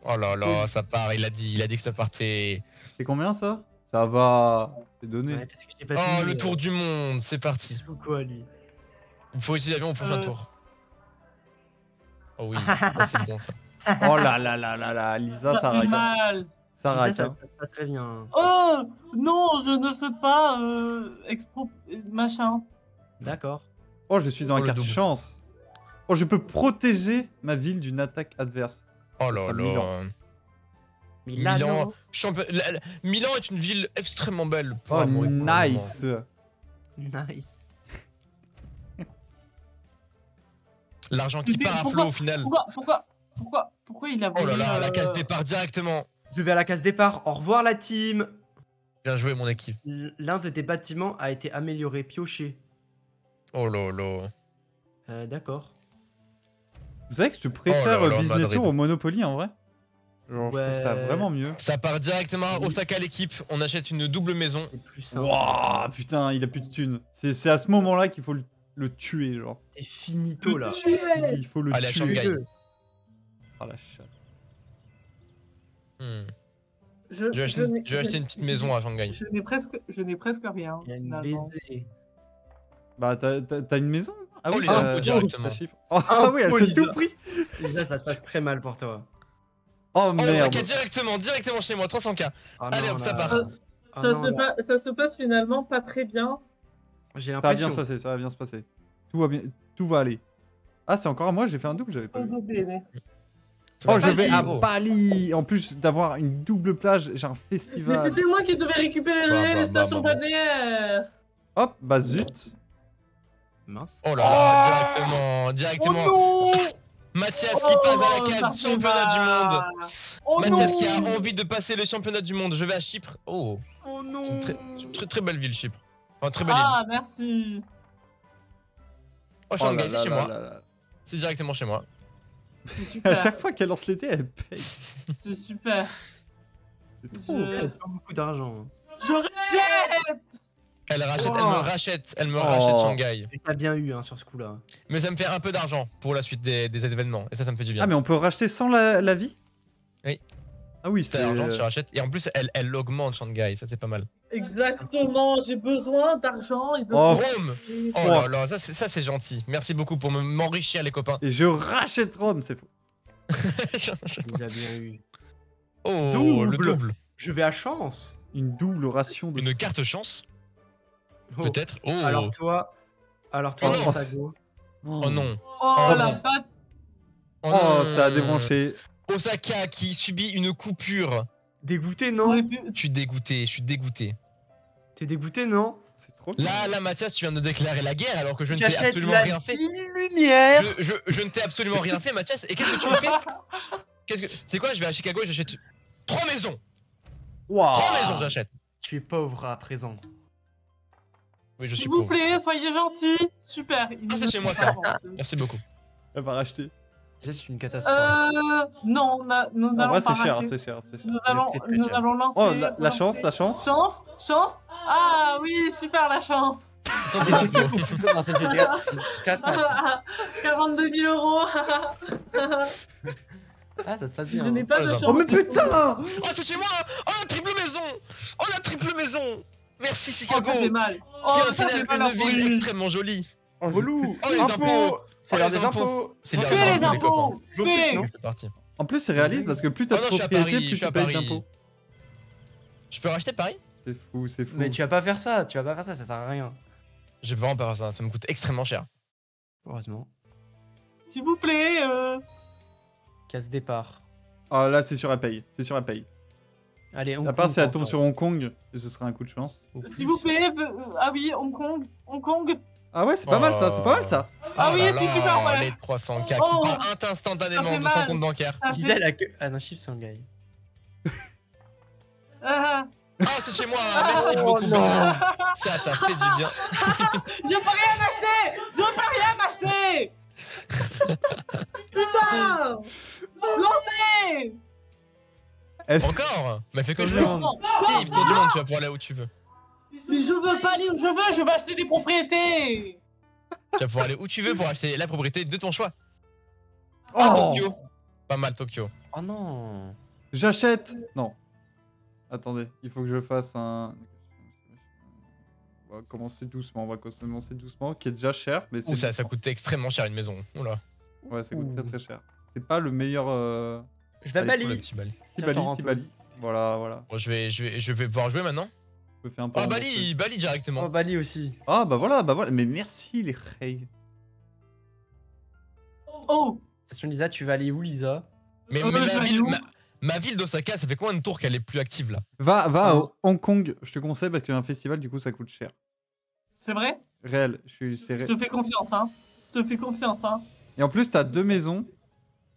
Oh là là, ça part. Il a dit, il a dit que ça partait. C'est combien ça? Ça va. C'est donné. Ouais, parce que j'ai pas Oh, le euh, tour du monde, c'est parti. Ou quoi lui Il faut essayer l'avion au prochain Euh. tour. Oh oui, ça, c'est bon ça. Oh là là là là là, Lisa, ça Ça fait mal. Ça Ça, raque. ça, ça se passe très bien. Oh non, je ne souhaite pas euh, expro machin. D'accord. Oh, je suis dans Oh, la carte double. chance. Oh, je peux protéger ma ville d'une attaque adverse. Oh là là. Milan. Milan, champion- Milan est une ville extrêmement belle. pour Oh, nice. Nice. L'argent qui part à flot au final. Pourquoi, pourquoi, pourquoi, pourquoi il a Oh là là, la euh, case départ directement. Je vais à la case départ. Au revoir la team. Bien joué mon équipe. L'un de tes bâtiments a été amélioré, pioché. Oh là là. Euh, D'accord. Vous savez que je préfère Oh là là, Business au Monopoly en vrai Genre, je trouve ça Ouais. vraiment mieux. Ça part directement à Oui. Osaka l'équipe. On achète une double maison. Wouah, putain, il a plus de thunes. C'est c'est à ce moment-là qu'il faut le, le tuer, genre. T'es finito là. Il faut le Allez, à tuer. Shanghai. Tuez-le. Ah la chatte. Hmm. Je, Je vais acheter, je je vais acheter une petite maison à Shanghai. Je n'ai presque, je n'ai presque rien. Il y a une baiser. Bah, t'as- une maison? Ah Oh, oui, les directement. Oh, ah oui, elle s'est tout pris. Lisa, ça se passe très mal pour toi. Oh Oh, merde. Directement, directement chez moi, 300k. Ah Allez, non, hop, ça part. Ah ça, non, se pa- ça se passe finalement pas très bien. J'ai Ça va bien l'impression. se passer, ça va bien se passer. Tout va bien, tout va aller. Ah, c'est encore à moi, j'ai fait un double, j'avais pas vu. Oh, je vais à. Bali En plus d'avoir une double plage, j'ai un Mais festival. c'était moi qui devais récupérer Bah, bah, les bah, stations bah, bah. balnéaires. Hop, bah zut. Mince. Oh là là, directement, directement. non Mathias qui passe à Oh, la ça case fait championnat du monde. Oh Mathias non qui a envie de passer le championnat du monde. Je vais à Chypre. Oh, Oh non c'est une très, c'est une très, très belle ville, Chypre. Enfin, très belle île. Ah, merci. Oh, Oh Shanghai, là c'est là chez là moi. C'est directement chez moi. C'est À super. chaque fois qu'elle lance l'été, elle paye. C'est super. C'est Je, trop. Elle a pas beaucoup d'argent. hein. je rejette. Elle rachète, elle Oh. me rachète, elle me Oh. rachète Shanghai. J'ai pas bien eu hein, sur ce coup-là. Mais ça me fait un peu d'argent pour la suite des, des événements. Et ça, ça me fait du bien. Ah, mais on peut racheter sans la, la vie? Oui. Ah oui, c'est. l'argent, tu rachètes. Et en plus, elle, elle augmente Shanghai. Ça, c'est pas mal. Exactement. J'ai besoin d'argent et de. Oh, Rome Oh là là, ça, c'est- gentil. Merci beaucoup pour me- m'enrichir, les copains. Et je rachète Rome, c'est faux. Il a bien eu. oh, Double. le double. Je vais à chance. Une double ration de. Une carte chance, Oh. peut-être. Oh. Alors toi. Alors toi, Oh non. Sago. Oh non. Oh, Oh la non. patte. Oh, non. ça a débranché. Osaka qui subit une coupure. Dégoûté, On non Je suis dégoûté, je suis dégoûté. T'es dégoûté, non C'est trop bien. Là, là, Mathias, tu viens de déclarer la guerre alors que je ne t'ai absolument la rien fait. lumière Je, je, je ne t'ai absolument rien fait, Mathias. Et qu'est-ce que tu me fais Qu'est-ce que c'est quoi Je vais à Chicago, et j'achète trois maisons. Waouh. Trois maisons, j'achète. Tu es pauvre à présent. Oui, je suis S'il vous pauvre. plaît, soyez gentils. Super. Il Ah, c'est nous chez moi, ça. Merci beaucoup. Elle va racheter. C'est une catastrophe. Euh, non, on a, nous En allons c'est cher, c'est cher, c'est cher. Nous allons, nous allons lancer. Oh, la, la chance, la chance. Chance, chance. Ah oui, super la chance. Sans techniquement. Dans cette GTA, quatre- 42 000 euros. Ah, ça se passe Je bien. n'ai hein. pas Oh, de les chance. Oh, mais putain Oh, c'est chez moi Oh, la triple maison Oh, la triple maison Merci, Oh, Chicago ça fait Qui mal. Oh, au ça fait final mal, une ville oui. extrêmement jolie. Relou Oh, les impôts. C'est l'heure les des impôts. C'est l'heure des les impôts, C'est parti. En plus, c'est réaliste parce que plus t'as Oh de à propriété, plus à tu payes d'impôts. Je peux racheter Paris? C'est fou, c'est fou. Mais tu vas pas faire ça, tu vas pas faire ça, ça sert à rien. Je vais vraiment pas faire ça, ça me coûte extrêmement cher. Heureusement. S'il vous plaît. euh, Casse départ. Ah là, c'est elle paye. C'est sûr, elle paye. Allez, À on part si elle tombe sur Hong Kong, ce serait un coup de chance. S'il vous plaît. euh, Ah oui, Hong Kong. Hong Kong. Ah ouais, c'est pas Oh. mal ça, c'est pas mal ça. Ah oui, là c'est là, super, ouais. Les 300K qui Oh. partent instantanément Ça fait de son compte bancaire. Ça Gisèle fait- a que. Ah non, Chips Shanghai. Ah, Ah, c'est chez moi Merci Oh beaucoup. non. Ça, ça fait du bien. Je peux rien acheter Je peux rien acheter Putain Lancez Encore Mais fais comme je veux. monde, tu vas pouvoir aller où tu veux. Mais je veux pas aller où je veux, je veux acheter des propriétés Tu vas pouvoir aller où tu veux pour acheter la propriété de ton choix. Ah, Oh Tokyo Pas mal, Tokyo. Oh non. J'achète Non. Attendez, il faut que je fasse un... On va commencer doucement, on va commencer doucement, qui est déjà cher, mais c'est... Ouh, ça, ça coûte extrêmement cher une maison. Oula. Ouais, ça coûte très Ouh. très cher. C'est pas le meilleur... Euh... Je vais à Bali. Tibali. Tibali. Voilà, voilà. Bon, je vais, je vais, je vais pouvoir jouer maintenant. Je peux faire un peu Ah. Bali, Bali directement. Oh, Bali aussi. Ah bah voilà, bah voilà. Mais merci les reilles. oh Station Lisa, tu vas aller où, Lisa? Mais, Euh, mais ma, ville, ma, ma ville d'Osaka, ça fait combien de tours qu'elle est plus active là? Va, va à Oh. Hong Kong, je te conseille parce qu'un festival, du coup, ça coûte cher. C'est vrai? Réel, je suis, Je te fais confiance, hein. Je te fais confiance, hein. Et en plus, t'as deux maisons.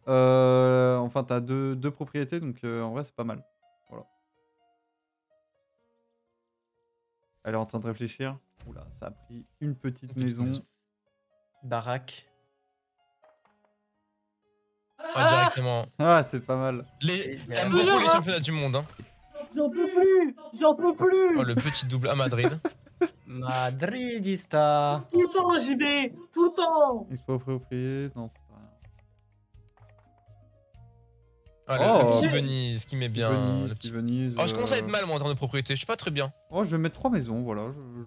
Euh, enfin, t'as deux, deux propriétés, donc euh, en vrai, c'est pas mal. Elle est en train de réfléchir. Oula, ça a pris une petite maison. maison. Baraque. Ah, directement. Ah, c'est pas mal. Les, t'aimes beaucoup les championnats du monde. Hein. J'en peux plus J'en peux plus Oh, le petit double à Madrid. Madridista. Tout le temps, JB Tout le temps Exproprié, non, c'est rien. Ah, le, Oh. le petit Venise qui met bien. Venise, le petit Venise. Oh, je commence à être euh, mal moi en termes de propriété. Je suis pas très bien. Oh, je vais mettre trois maisons, voilà. je-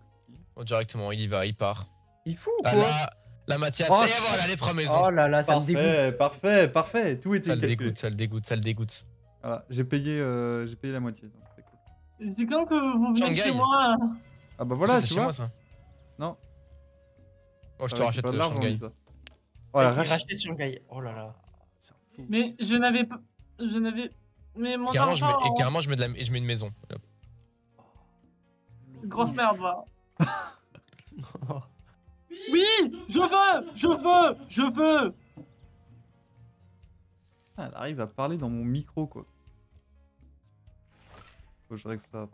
Oh, directement, il y va, il part. Il fout ou Ah, quoi là, la Mathias, Oh, et voilà les trois maisons. Oh là là, ça me dégoûte. Parfait, parfait, parfait. Tout était ça le dégoûte, ça le dégoûte, ça le dégoûte. Voilà, j'ai payé, euh, j'ai payé la moitié. donc c'est cool. C'est quand que vous venez Shanghai. chez moi Ah bah Ça, voilà, c'est tu chez vois. moi ça. Non. Oh, je Ça te rachète euh, l'argent, Shanghai. Voilà, Il rach- rachetait Shanghai. Oh là là. C'est un fou. Mais je n'avais pas... Je n'avais... Mais mon Carrément, je mets, et carrément, je mets, de la, je mets une maison. Hop. Grosse merde, va. Oui Je veux Je veux Je veux Ah, elle arrive à parler dans mon micro, quoi. Faut que je règle ça.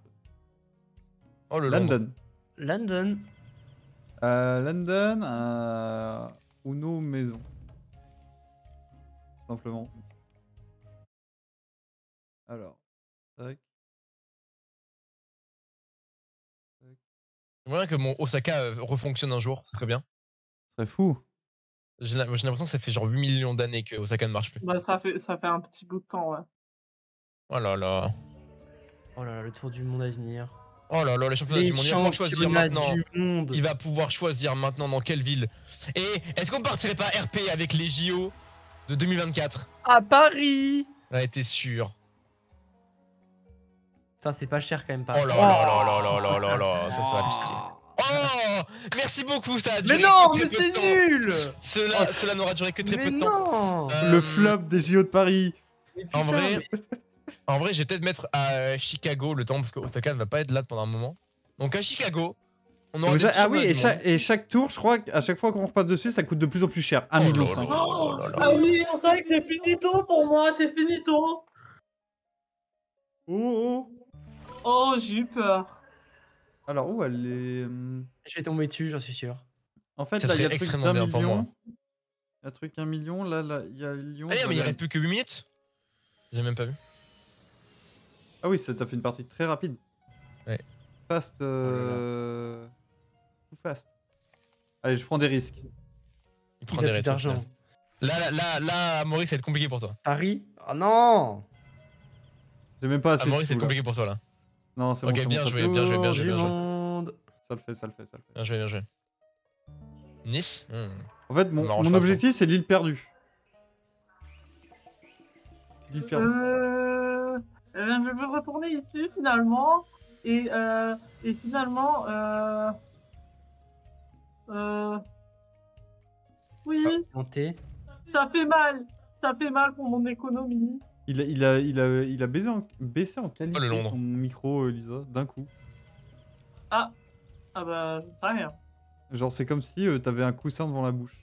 Oh, le Londres. London. London. Euh, London, euh, Uno Maison. Simplement. Alors. Tac. J'aimerais bien que mon Osaka euh, refonctionne un jour, ce serait bien. Ce serait fou. J'ai l'impression que ça fait genre 8 millions d'années que Osaka ne marche plus. Bah ça fait, ça fait un petit bout de temps, ouais. Oh là là. Oh là là, le tour du monde à venir. Oh là là, les championnats Les du monde, il va pouvoir choisir maintenant. Il va pouvoir choisir maintenant dans quelle ville. Et est-ce qu'on partirait pas RP avec les JO de 2024 À Paris. Ouais, t'es sûr. Putain, c'est pas cher quand même, pas. Oh là là là là là là là, ça, ça va piquer. Oh Merci beaucoup, ça a duré Mais non, mais c'est nul oh, Cela, n'aura duré que très mais peu de temps. Le flop des JO de Paris. En vrai, en vrai, je vais peut-être mettre à Chicago le temps parce que Osaka ne va pas être là pendant un moment. Donc à Chicago, on ah oui, et chaque, et chaque, tour, je crois qu'à chaque fois qu'on repasse dessus, ça coûte de plus en plus cher. 1,5 million. Ah oui, on savait que c'est finito pour moi, c'est finito. Oh, oh. Oh, j'ai eu peur. Alors, où elle est hum, Je vais tomber dessus, j'en suis sûr. En fait, Ça là, il y a serait le truc extrêmement d'un bien pour moi. million. Il y a le truc 1 million. Là, là, il y a Lyon. Ah, mais il reste plus que 8 minutes J'ai même pas vu. Ah oui, ça t'a fait une partie très rapide. Ouais. Fast. Euh... Tout fast. Allez, je prends des risques. Il Il prend a des plus risques. d'argent. Là, là, là, là, Maurice, ça va être compliqué pour toi. Paris Oh non J'ai même pas Ah, assez de Maurice, c'est sous, là. compliqué pour toi là. Non, c'est Ok, bon, bien ça joué, le fait. bien joué, bien joué, bien joué. Ça le fait, ça le fait, ça le fait. Bien joué, bien joué. Nice Hmm. En fait, mon, mon je objectif, c'est l'île perdue. L'île perdue. Euh... euh, je veux retourner ici finalement. Et, euh... et finalement, euh... Euh... Oui, Monté. ça fait mal. Ça fait mal pour mon économie. Il a, il a, il a, il a baissé en, baissé en qualité Oh, le Londres. ton micro, euh, Lisa, d'un coup. Ah bah, je sais rien. Genre, c'est comme si euh, t'avais un coussin devant la bouche.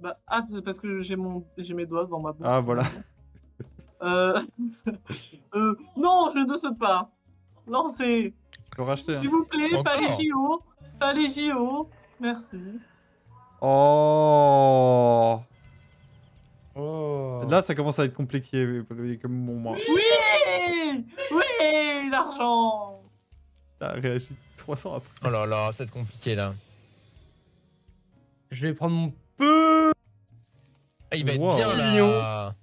Bah, ah, c'est parce que j'ai mon... j'ai mes doigts devant ma bouche. Ah, voilà. Euh... euh... Non, je ne saute pas. Lancez. Tu peux racheter. hein. S'il vous plaît, pas les JO. Pas les JO. Merci. Oh Oh Là, ça commence à être compliqué, comme bon moi. Oui Oui L'argent T'as réagi 300 après. Oh là là, ça va être compliqué là. Je vais prendre mon peu Ah, il va être Wow. bien là.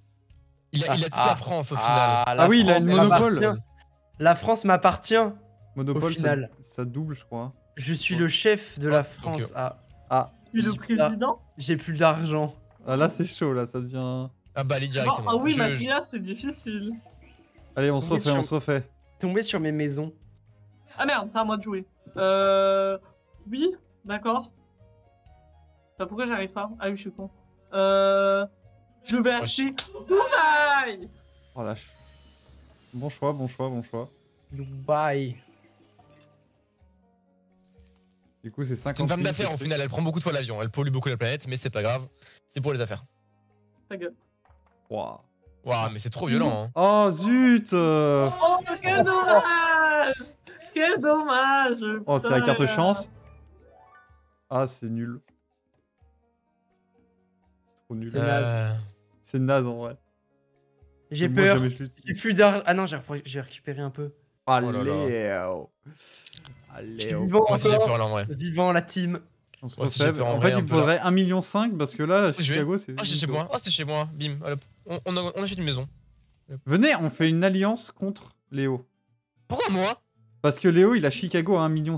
Il a, il a toute la France au final. Ah, la Ah oui, il a France une monopole. m'appartient. La France m'appartient. Monopole, Au final. Ça, ça double, je crois. Je suis le chef de la France. Ah, Ah, Je suis le président? J'ai plus d'argent. Ah, là, c'est chaud, là, ça devient. Ah bah allez directement. Ah oui, Je- je- Mathias, c'est difficile. Allez, on se refait, sur- on se refait. Tomber sur mes maisons. Ah merde, c'est à moi de jouer. Euh... Oui, d'accord. Bah pourquoi j'arrive pas? Ah oui, je suis con. Euh, je vais acheter Dubaï Oh la Bon choix, bon choix, bon choix. Dubaï. Du coup, c'est 50 C'est une femme 000, d'affaires au final, elle prend beaucoup de fois l'avion, elle pollue beaucoup la planète, mais c'est pas grave, c'est pour les affaires. Ta gueule. Ouah. Waouh, mais c'est trop violent, hein. Oh zut euh. Oh, quel dommage Quel dommage Oh, c'est la carte chance. Ah, c'est nul. C'est trop nul. C'est naze. C'est naze en vrai. J'ai peur. J'ai plus d'argent. Ah non, j'ai repris- j'ai récupéré un peu. Allez, Oh oh. Allez, suis oh. vivant encore. Vivant la team. On se en En vrai, fait, il me faudrait 1,5 million parce que là, vais. Chicago, c'est. Ah, c'est chez moi, ah, c'est chez moi, bim. On, on, a- on achète une maison. Venez, on fait une alliance contre Léo. Pourquoi moi? Parce que Léo, il a Chicago à 1,5 million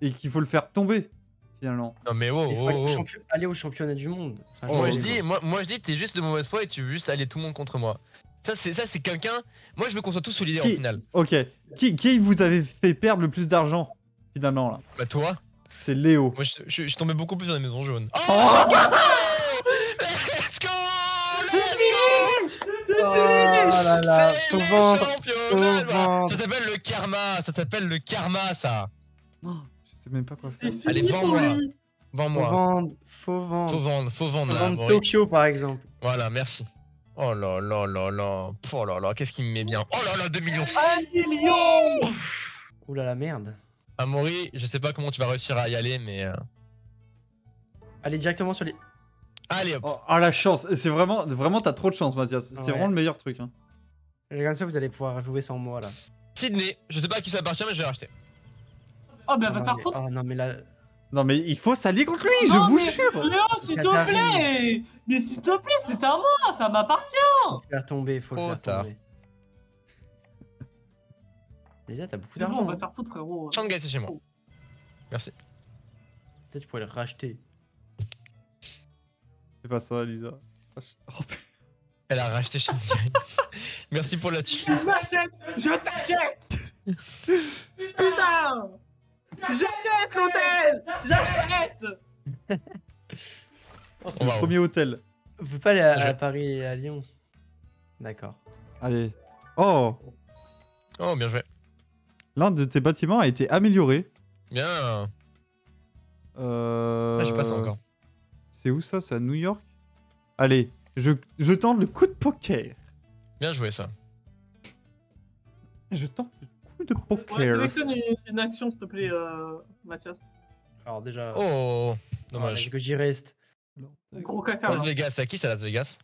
et qu'il faut le faire tomber, finalement. Non mais oh, Il faut oh, aller, au oh. champion- aller au championnat du monde. Enfin, Oh, Moi je dis, moi, moi je dis, t'es juste de mauvaise foi et tu veux juste aller tout le monde contre moi. Ça c'est ça c'est quelqu'un. Moi je veux qu'on soit tous solidaires Qui au final. Ok. Qui, qui vous avez fait perdre le plus d'argent, finalement, là? Bah toi, C'est Léo. moi je, je, je tombais beaucoup plus dans les maisons jaunes. Oh, Oh Let's go Let's Oh là là, go faut C'est vendre. faut vendre. Ça s'appelle le karma, ça s'appelle le karma ça. Oh, Je sais même pas quoi faire. Allez, vends-moi. lui. Faut Vends-moi. vendre. Faut vendre. Faut vendre, faut vendre Faut là. vendre. Tokyo par exemple. Voilà, merci. Oh là là là là. Oh là là, qu'est-ce qui me met bien. Oh là là, 2 millions. Un million Ouh là la merde. Amaury, je sais pas comment tu vas réussir à y aller, mais. euh, Allez directement sur les. Allez hop. Oh, ah, la chance C'est vraiment, vraiment, t'as trop de chance, Mathias. C'est Ouais. vraiment le meilleur truc. Hein. Comme ça, vous allez pouvoir jouer sans moi là. Sydney, je sais pas à qui ça appartient, mais je vais racheter. Oh, bah, Oh va te non, faire mais... foutre oh non, mais là. Non, mais il faut s'allier contre lui, je Non, vous mais jure Léo, s'il te plaît Mais s'il te plaît, c'est à moi, ça m'appartient Faut le faire tomber, faut le faire tomber. Lisa, t'as beaucoup d'argent. on va hein. faire foutre, frérot. Shanghai, c'est chez moi. Merci. Peut-être tu pourrais le racheter. C'est pas ça, Lisa. Oh, putain. Elle a racheté Shanghai. Merci pour la tue. Je t'achète Je t'achète Putain J'achète l'hôtel J'achète Oh, c'est le va- premier hôtel. Vous pouvez pas aller à Paris et à Lyon. D'accord. Allez. Oh Oh, bien joué. L'un de tes bâtiments a été amélioré. Bien. Euh... Ah, j'ai pas ça encore. C'est où ça? C'est à New York? Allez, je, je tente le coup de poker. Bien joué ça. Je tente le de Ouais, poker. sélectionne une, une action, s'il te plaît, euh, Mathias. Alors déjà. Oh, dommage. que j'y reste. Gros caca. Las hein. Vegas, c'est à qui ça Las Vegas?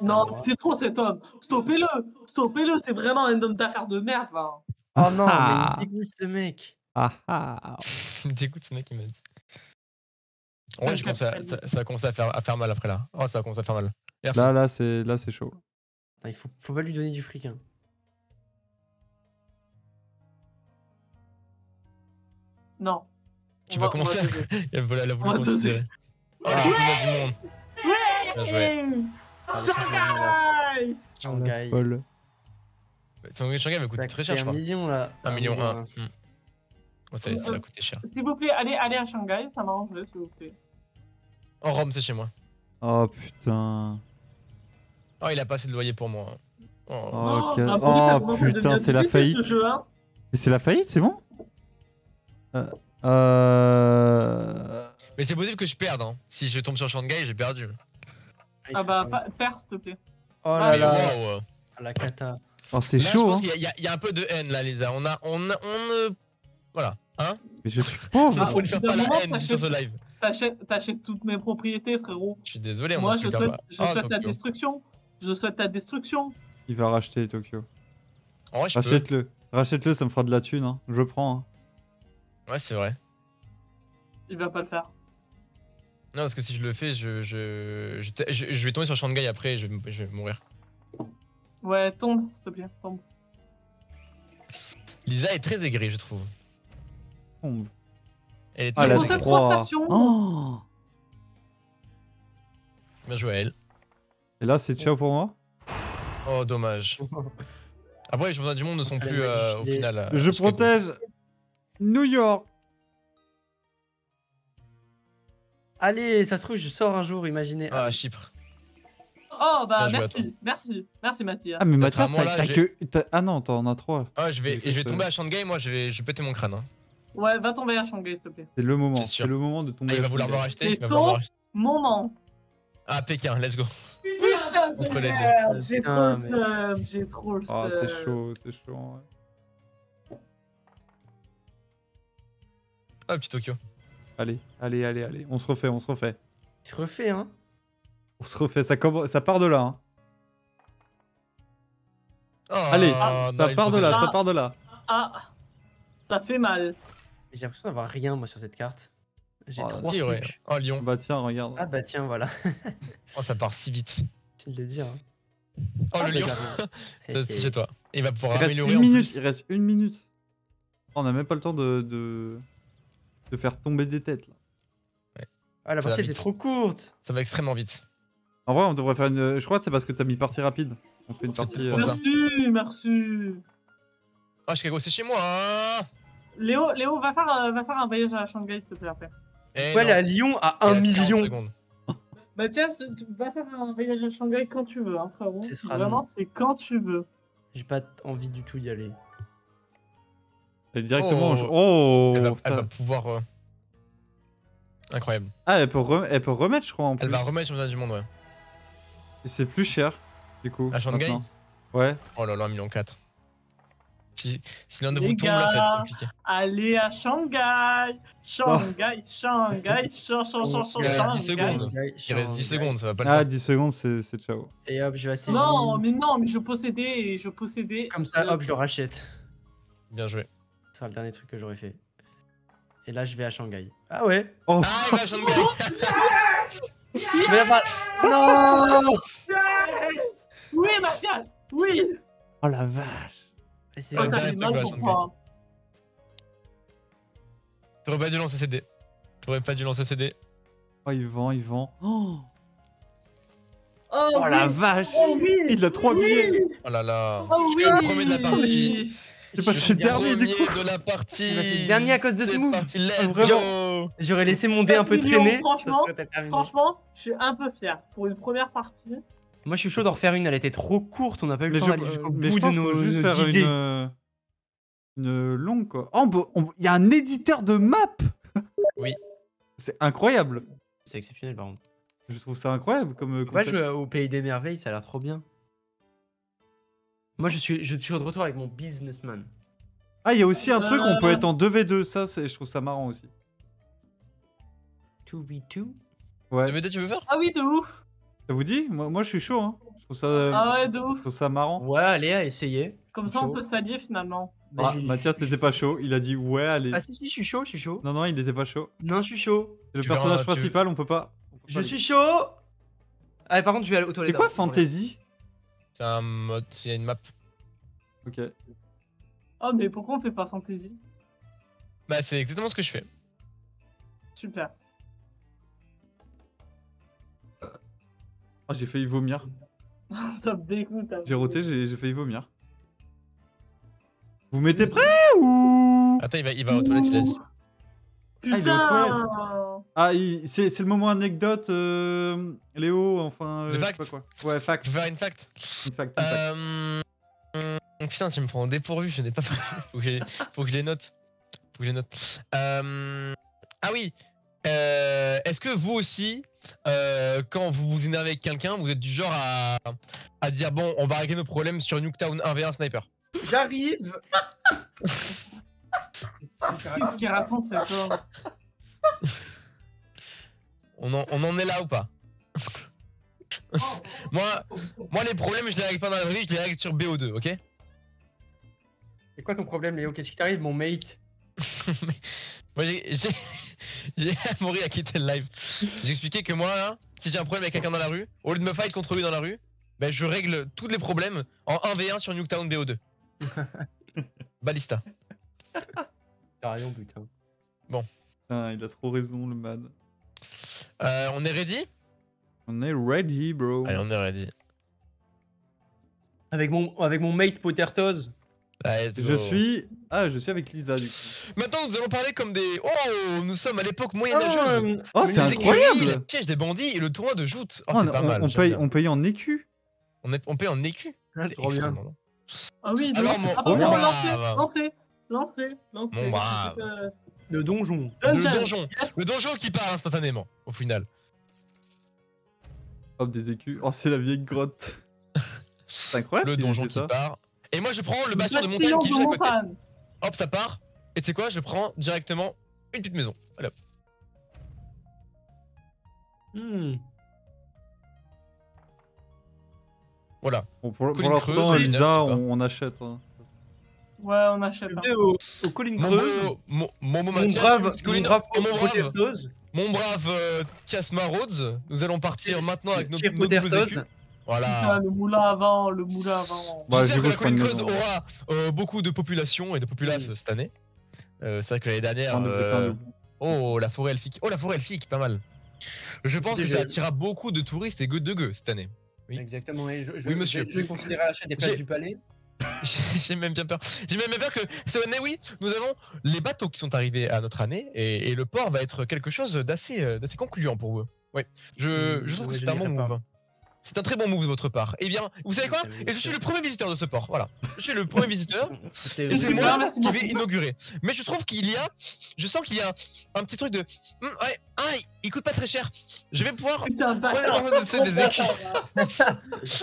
Non, c'est trop cet homme. Stoppez-le Stoppez-le, c'est vraiment un homme d'affaires de merde, va. Oh non, Ah. mais il me dégoûte ce mec. Ah ah. T'écoutes ce mec qui m'a dit. Ouais, Un je commence à, ça, ça a commencé à faire, à faire mal après là. Oh, ça a commencé à faire mal. Merci. Là, là, c'est là, c'est chaud. Non, il faut, faut pas lui donner du fric. Hein. Non. Tu vas va- va à- doser. Elle voulait, elle a voulu On va doser. considérer. Oh, le Ah. championnat du monde. Bien joué. Ah, le championnat, là. Shanghai Shanghai. Shanghai va coûter a très cher, je un crois. million là. Un million un. hein. Hmm. Ouais, ça, ça a coûté cher. S'il vous plaît, allez, allez à Shanghai, ça m'arrangerait, s'il vous plaît. En Rome, c'est chez moi. Oh putain. Oh, il a pas assez de loyer pour moi. Oh. Oh, que- oh, à putain, c'est la faillite. ce hein. Et c'est la faillite, c'est bon euh... euh, Mais c'est possible que je perde. Hein. Si je tombe sur Shanghai, j'ai perdu. Ah bah, perds, s'il te plaît. Oh Ah, là Mais là, wow, euh. la cata. Oh, c'est je chaud, pense hein. qu'il y, a- il y a- il y a un peu de haine là, Lisa. On a, on a, on ne. Voilà. Hein Mais je suis Il pauvre. faut faire pas la haine sur ce t'achètes- live. T'achètes toutes mes propriétés, frérot. Je suis désolé, Moi, a je souhaite, je Ah, souhaite ta Tokyo. destruction. Je souhaite ta destruction. Il va racheter Tokyo. En vrai, je peux. Rachète-le. Rachète-le, ça me fera de la thune. Hein. Je prends. hein. Ouais, c'est vrai. Il va pas le faire. Non, parce que si je le fais, je, je, je, je- je vais tomber sur Shanghai après et je, vais- je vais mourir. Ouais, tombe, s'il te plaît, tombe. Lisa est très aigrie, je trouve. Tombe. Elle est Ah, très la Pour aigrie. cette 3. rotation. Oh Bien joué à elle. Et là, c'est ciao pour moi Oh, dommage. Après, les championnats du monde ne sont Fallait plus euh, au final. euh, Je Chicago. protège New York Allez, ça se trouve, je sors un jour, imaginez. Ah, Chypre. Oh, bah, Bien merci. Merci. Merci, Mathias. Ah, mais Mathias, t'as que. Ah non, t'en as trois. Ah, je vais, je vais euh, tomber à Shanghai, moi je vais, je vais péter mon crâne. Hein. Ouais, va tomber à Shanghai, s'il te plaît. C'est le moment. C'est sûr. C'est le moment de tomber. Ah, il à va vouloir me Shanghai. racheter. C'est Il va vouloir me ton- racheter. Moment. Ah, Pékin, let's go. Les deux. merde, J'ai trop le mais- seum. J'ai trop le Ah, seum. c'est chaud, c'est chaud. en vrai. Ah, petit Tokyo. Allez, allez, allez, allez. On se refait, on se refait. Il se refait, hein. On se refait. Ça, commence- ça part de là. hein. Oh, Allez, non, Ça part de là, ça part de là. Ah, ça fait mal. J'ai l'impression d'avoir rien, moi, sur cette carte. J'ai Oh, trois Dis, ouais. trucs. Oh, Lyon. Bah tiens, regarde. Ah bah tiens, voilà. Oh, ça part si vite. De le dire. hein. Oh, Ah, le Lion. j'arrive. Ça, c'est chez toi. Il va pouvoir Il reste améliorer une en minute. plus. Il reste une minute. Oh, On a même pas le temps de, de, de faire tomber des têtes. Là. Ah, la partie était trop courte. Ça va extrêmement vite. En vrai, on devrait faire une. Je crois que c'est parce que t'as mis partie rapide. On fait une partie. euh. Merci, merci. Ah, Chicago, c'est chez moi. Hein Léo, Léo va, faire, euh, va faire un voyage à Shanghai, s'il te plaît, après. Eh non, à Lyon à il 1 reste 40 million. secondes. Mathias, tu vas faire un voyage à Shanghai quand tu veux, hein, frérot. Ce sera Vraiment, c'est quand tu veux. J'ai pas envie du tout d'y aller. Elle est directement. Oh. Oh, Elle va, elle va pouvoir. euh, Incroyable. Ah, elle peut, re- elle peut remettre, je crois, en plus. Elle va remettre championnat du monde, ouais. Et c'est plus cher, du coup. À Shanghai maintenant. Ouais. Oh là là, 1,4 million. Si, si l'un de vous tombe là, ça va être compliqué. Allez à Shanghai Shanghai, Shanghai, Shan- Shan- Shan- Shan- Il reste 10 Shanghai. secondes. Shanghai, Il reste 10 Shanghai. secondes, ça va pas le Ah, faire. 10 secondes, c'est c'est ciao. Et hop, je vais essayer. Non, mais non, mais je possédais et je possédais. Comme ça, hop, je le rachète. Bien joué. Ce sera le dernier truc que j'aurais fait. Et là, je vais à Shanghai. Ah ouais Oh, Ah, il va à Shanghai Mais là, pas... Non Yes Oui, Mathias Oui oh la vache. Et c'est- Ah, pour Shanghai. toi. T'aurais pas dû lancer CD. T'aurais pas dû lancer CD. Oh, il vend, il vend. Oh, Oh, oh la oui. vache. Oh oui Il a trois Oui. billets. Oh là là. Oh Je oui suis le premier de la partie. C'est Je passé suis dernier, du coup. De la partie. Je passé dernier à cause de ce C'est move. parti, let's Vraiment. go. J'aurais laissé mon dé un peu millions, traîner. franchement, terminé. Franchement, je suis un peu fier. Pour une première partie, Moi, je suis chaud d'en refaire une. Elle était trop courte. On n'a pas eu le Mais temps je, d'aller jusqu'au je bout de nos, juste nos faire idées. une, euh, une longue, quoi. Oh, il y a un éditeur de map Oui. C'est incroyable. C'est exceptionnel, par contre. Je trouve ça incroyable comme euh, On va concept. jouer au Pays des Merveilles, ça a l'air trop bien. Moi, je suis, je suis de retour avec mon businessman. Ah, il y a aussi un truc, on peut Euh. être en 2v2. Ça, c'est- je trouve ça marrant aussi. 2v2 Ouais. DVD, tu veux faire? Ah oui, de ouf Ça vous dit? Moi, moi, je suis chaud. Hein. Je trouve ça, Ah ouais, de je ouf trouve ça marrant. Ouais, allez, à essayer. Comme ça, on Chaud. peut s'allier finalement. Bah, Ah, Mathias n'était pas chaud. Il a dit ouais, allez. Ah si, si, je suis chaud, je suis chaud. Non, non, il n'était pas chaud. Non, je suis chaud. C'est le Tu personnage verras, tu- principal, on peut pas. on peut Je pas suis chaud Ah, par contre, je vais aller aux le- toilettes. C'est quoi fantasy? C'est un mode, il y a une map. Ok. Oh, mais pourquoi on fait pas fantasy? Bah, c'est exactement ce que je fais. Super. Oh, j'ai failli vomir. ça me dégoûte. J'ai roté, j'ai j'ai failli vomir. Vous mettez prêt ou? Attends, il va, il va aux toilettes, il a dit. Ah, il est aux Putain Ah, il- c'est c'est le moment anecdote, euh, Léo, enfin. Le euh, je sais pas quoi. Ouais, fact. Je vais faire une fact. Une fact, une fact. Euh... Putain, tu me prends au dépourvu, je n'ai pas. Faut que, je... Faut que je les note. Faut que je les note. Euh... Ah oui. Euh, Est-ce que vous aussi, euh, quand vous vous énervez avec quelqu'un, vous êtes du genre à, à dire bon, on va régler nos problèmes sur Nuketown 1v1 sniper? J'arrive. Qu'est-ce qu'il raconte cet homme on en, on en est là ou pas? Moi, moi, les problèmes, je les règle pas dans la vraie vie, je les règle sur BO2, ok? C'est quoi ton problème, Léo? Qu'est-ce qui t'arrive, mon mate? Moi, j'ai. j'ai- J'ai Amaury a quitté le live. J'ai expliqué que moi, là, si j'ai un problème avec quelqu'un dans la rue, au lieu de me fight contre lui dans la rue, ben, je règle tous les problèmes en 1v1 sur Nuketown BO2. Balista. T'as raison, putain. Putain, il a trop raison, le man. Euh, on est ready? On est ready, bro. Allez, on est ready. Avec mon, avec mon mate Pottertos. Je suis. Ah, je suis avec Lisa du coup. Maintenant, nous allons parler comme des. Oh, nous sommes à l'époque moyenâgeuse. Oh, Les c'est écuries, incroyable Le piège des bandits et le tournoi de joute. Oh, Oh, c'est on, pas mal. on paye, on paye en écu. On, est- on paye en écu. Ah, C'est. Ah oui, Alors, lancez, mon- ah, lancez, lancez, lancez. Euh, Le donjon. Le donjon. Le donjon qui part instantanément, au final. Hop, des écus. Oh, c'est la vieille grotte. C'est incroyable. Le donjon qui ça. part. Et moi, je prends le bastion de montagne qui est juste à côté. Hop, ça part. Et tu sais quoi Je prends directement une petite maison. Hmm. Voilà. Bon, pour Colline pour creuse, l'instant, Lina, Lisa, je sais pas. on, on achète. hein. Ouais, on achète. Hein. vais au, aux collines Mon mon, mon brave, colline- brave, oh, mon brave, Potatoes. mon brave euh, Tiasma Rhodes, nous allons partir maintenant avec nos, nos Putain, Voilà. le moulin avant, le moulin avant. Bah, du coup, je prends une colline creuse maison. aura euh, beaucoup de population et de populace Oui. cette année. Euh, c'est vrai que l'année dernière. Euh, Oh, la forêt elfique. Oh, la forêt elfique, pas mal. Je pense que ça attirera beaucoup de touristes et gueux de gueux cette année. Oui. Exactement. et je, je, Oui, monsieur. Je, je considérais l'achat des places J'ai- du palais. J'ai même bien peur. J'ai même bien peur que cette année, oui, nous avons les bateaux qui sont arrivés à notre année et, et le port va être quelque chose d'assez concluant pour eux. Oui, je, Hmm, je trouve que c'est un bon move. C'est un très bon move de votre part. Eh bien, vous savez quoi Et je suis le premier visiteur de ce port. Voilà. Je suis le premier visiteur et c'est moi qui vais inaugurer. Mais je trouve qu'il y a, je sens qu'il y a un petit truc de, Hmm, ouais, ah, il coûte pas très cher. Je vais pouvoir Putain, Ouais, des écus.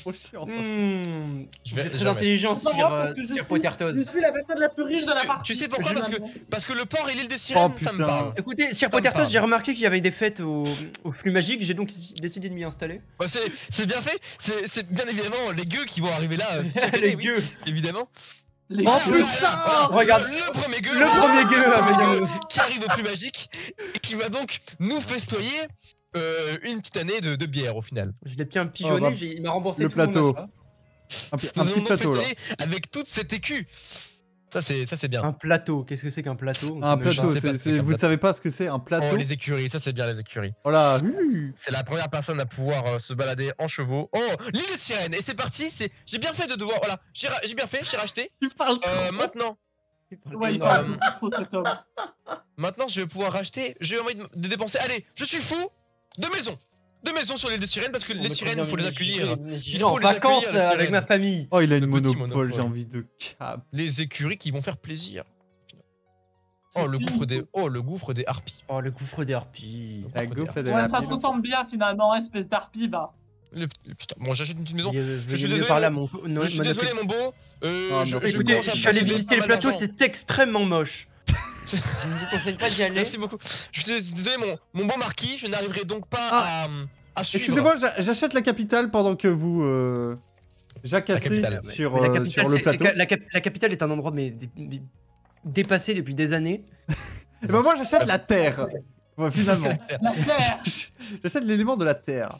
Trop chiant. Hmm. Je vais- très intelligent, parce euh, que je Sir suis- Potatoes. Je suis la personne la plus riche de la Tu- partie. tu sais pourquoi Parce que parce que le port et l'île des sirènes, Oh, ça me parle. Écoutez, Potatoes, parle. j'ai remarqué qu'il y avait des fêtes au, au flux magique, j'ai donc décidé de m'y installer. Bah, c'est bien fait, c'est bien évidemment les gueux qui vont arriver là, euh, Les oui, gueux évidemment. Les Oh, putain voilà, Regarde. le premier gueux, Le premier gueux gueux qui arrive au plus magique et qui va donc nous festoyer euh, une petite année de, de bière au final. Je l'ai bien pigeonné, Oh, bah, il m'a remboursé le tout plateau. Un, un petit plateau là. avec toute cette écu. Ça c'est ça c'est bien. Un plateau, qu'est-ce que c'est qu'un plateau? Un plateau, vous savez pas ce que c'est un Oh plateau les écuries, ça c'est bien les écuries. Voilà. Ouh. C'est la première personne à pouvoir euh, se balader en chevaux. Oh, l'île des sirènes et c'est parti, c'est j'ai bien fait de devoir voilà, j'ai ra- bien fait, j'ai racheté. Il parle Euh, maintenant pas. Ouais, il parle beaucoup trop cet homme. Maintenant, je vais pouvoir racheter. J'ai envie de, de dépenser. Allez, je suis fou. Deux maisons. Deux maisons sur l'île des sirènes parce que On les sirènes, il faut les accueillir. Il faut en les vacances les avec ma famille. Oh, il a une monopole, monopole. j'ai envie de cap. Les écuries qui vont faire plaisir. Oh, le gouffre des, oh, le gouffre des harpies. Oh, le gouffre des harpies. La Faut gaufre dire. de Ouais, la ça ressemble bien finalement, espèce d'arpie, bah. Le, le- putain, bon, j'achète une petite maison. Je, Je suis désolé, parler à mon- non, je suis désolé, mon beau. Euh, Ah, je, merci je Écoutez, je suis allé visiter le plateau, c'est extrêmement moche. Je ne vous conseille pas d'y aller. Merci beaucoup. Je suis désolé, mon, mon bon marquis. Je n'arriverai donc pas Ah. à, à suivre. Excusez-moi, j'a- j'achète la capitale pendant que vous euh, jacassez sur, euh, capitale, sur le plateau. la, cap- la capitale est un endroit mais, dé- dé- dépassé depuis des années. Et ben moi j'achète la terre. Ouais, finalement. La terre j'achète l'élément de la terre.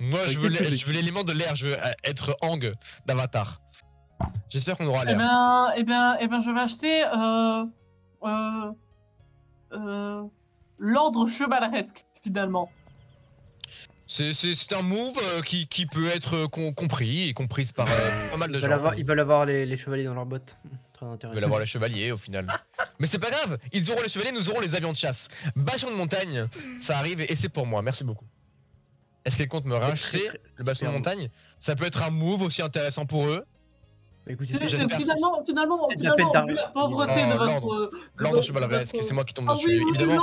Moi, je veux, l'élément de l'air. Je veux euh, être Ang d'Avatar. J'espère qu'on aura Eh l'air. ben, eh ben, eh ben, je vais acheter euh, l'ordre chevaleresque, finalement. C'est- C'est c'est un move euh, qui, qui peut être euh, com- compris et comprise par euh, pas mal de Ils gens. avoir, ils veulent avoir les, les chevaliers dans leurs bottes. Très Ils intéressant. veulent avoir les chevaliers au final. Mais c'est pas grave, ils auront les chevaliers, nous aurons les avions de chasse. Bastion de montagne, ça arrive et c'est pour moi, merci beaucoup. Est-ce qu'ils comptent me racheter le bastion de montagne? Ça peut être un move aussi intéressant pour eux. Écoutez, C'est- c'est- j'espère. c'est- Finalement, finalement, la pauvreté Oh, de votre... L'ordre chevaleresque, votre- c'est moi qui tombe Ah dessus. oui, oui, Évidemment,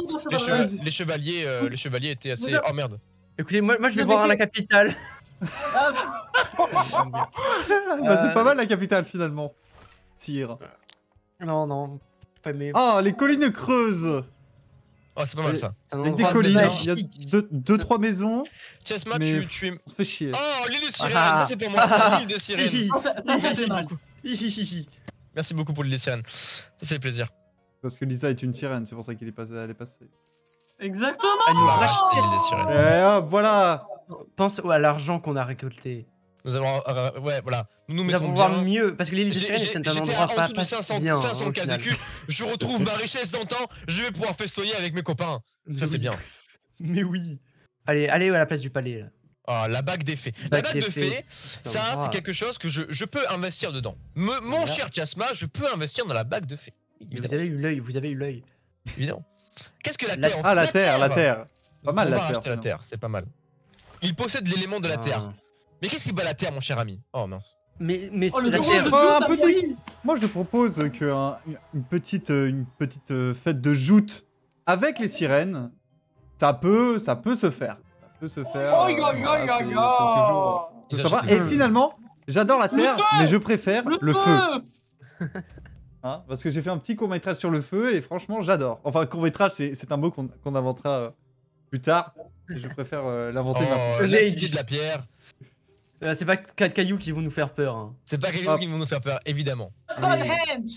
les, chevaliers, euh, les chevaliers étaient assez. Oh merde. Écoutez, moi, moi je vais voir à la capitale. Ah, bah, c'est Euh, pas mal la capitale finalement. Tire. Non, non. Pas mais. Ah, les collines creuses. Oh, c'est pas mal ça. c'est Avec des collines. hein. Il y a deux, deux, trois maisons. Chesma, Mais- tu, tu es. On se fait chier. Oh, l'île des sirènes, Ah. ça c'est pour moi, c'est l'île des sirènes. ça, ça, ça, ça fait mal. Hihihihi. Merci beaucoup pour l'île des sirènes. Ça fait plaisir. Parce que Lisa est une sirène, c'est pour ça qu'elle est passée. Elle est passée. Exactement Elle nous Bah, rachète. l'île des sirènes. Et hop, voilà. Pense à l'argent qu'on a récolté. Nous allons. euh, ouais, voilà. Nous nous Nous mettons allons bien. voir mieux. Parce que l'île des J'ai- sirènes j'ai- est un J'étais endroit en pas, dessous de pas 500, si bien. hein, 500 au final. écus. Je retrouve ma richesse d'antan. Je vais pouvoir festoyer avec mes copains. Ça, Mais c'est oui. bien. Mais oui. Allez, allez à la place du palais. Là. Ah, la bague des fées. La bague de fées, c'est ça, c'est quelque chose que je, je peux investir dedans. Me- mon Voilà. cher Chiasma, je peux investir dans la bague de fées. Vous avez eu l'œil, vous avez eu l'œil. évidemment. Qu'est-ce que la, La- terre Ah, la terre, la terre. Pas mal On la terre. la terre, c'est pas mal. Il possède l'élément de la terre. Mais qu'est-ce qui bat la terre, mon cher ami? Oh mince. Mais, mais Oh, le la terre. Oh, un petit-. Moi, je propose que un- une petite, euh, une petite euh, fête de joute avec les sirènes, ça peut, ça peut se faire. Ça peut se faire. Oh, euh, c'est- toujours, euh, Et finalement, j'adore la terre, mais je préfère Le, le, feu. hein, parce que j'ai fait un petit court métrage sur le feu et franchement, j'adore. Enfin, court métrage, c'est un mot qu'on inventera euh, plus tard. Et je préfère euh, l'inventer maintenant. Oh, nez, de la pierre. Euh, c'est pas quatre cailloux qui vont nous faire peur. hein. C'est pas quelque Hop. chose qui vont nous faire peur, évidemment. Stonehenge.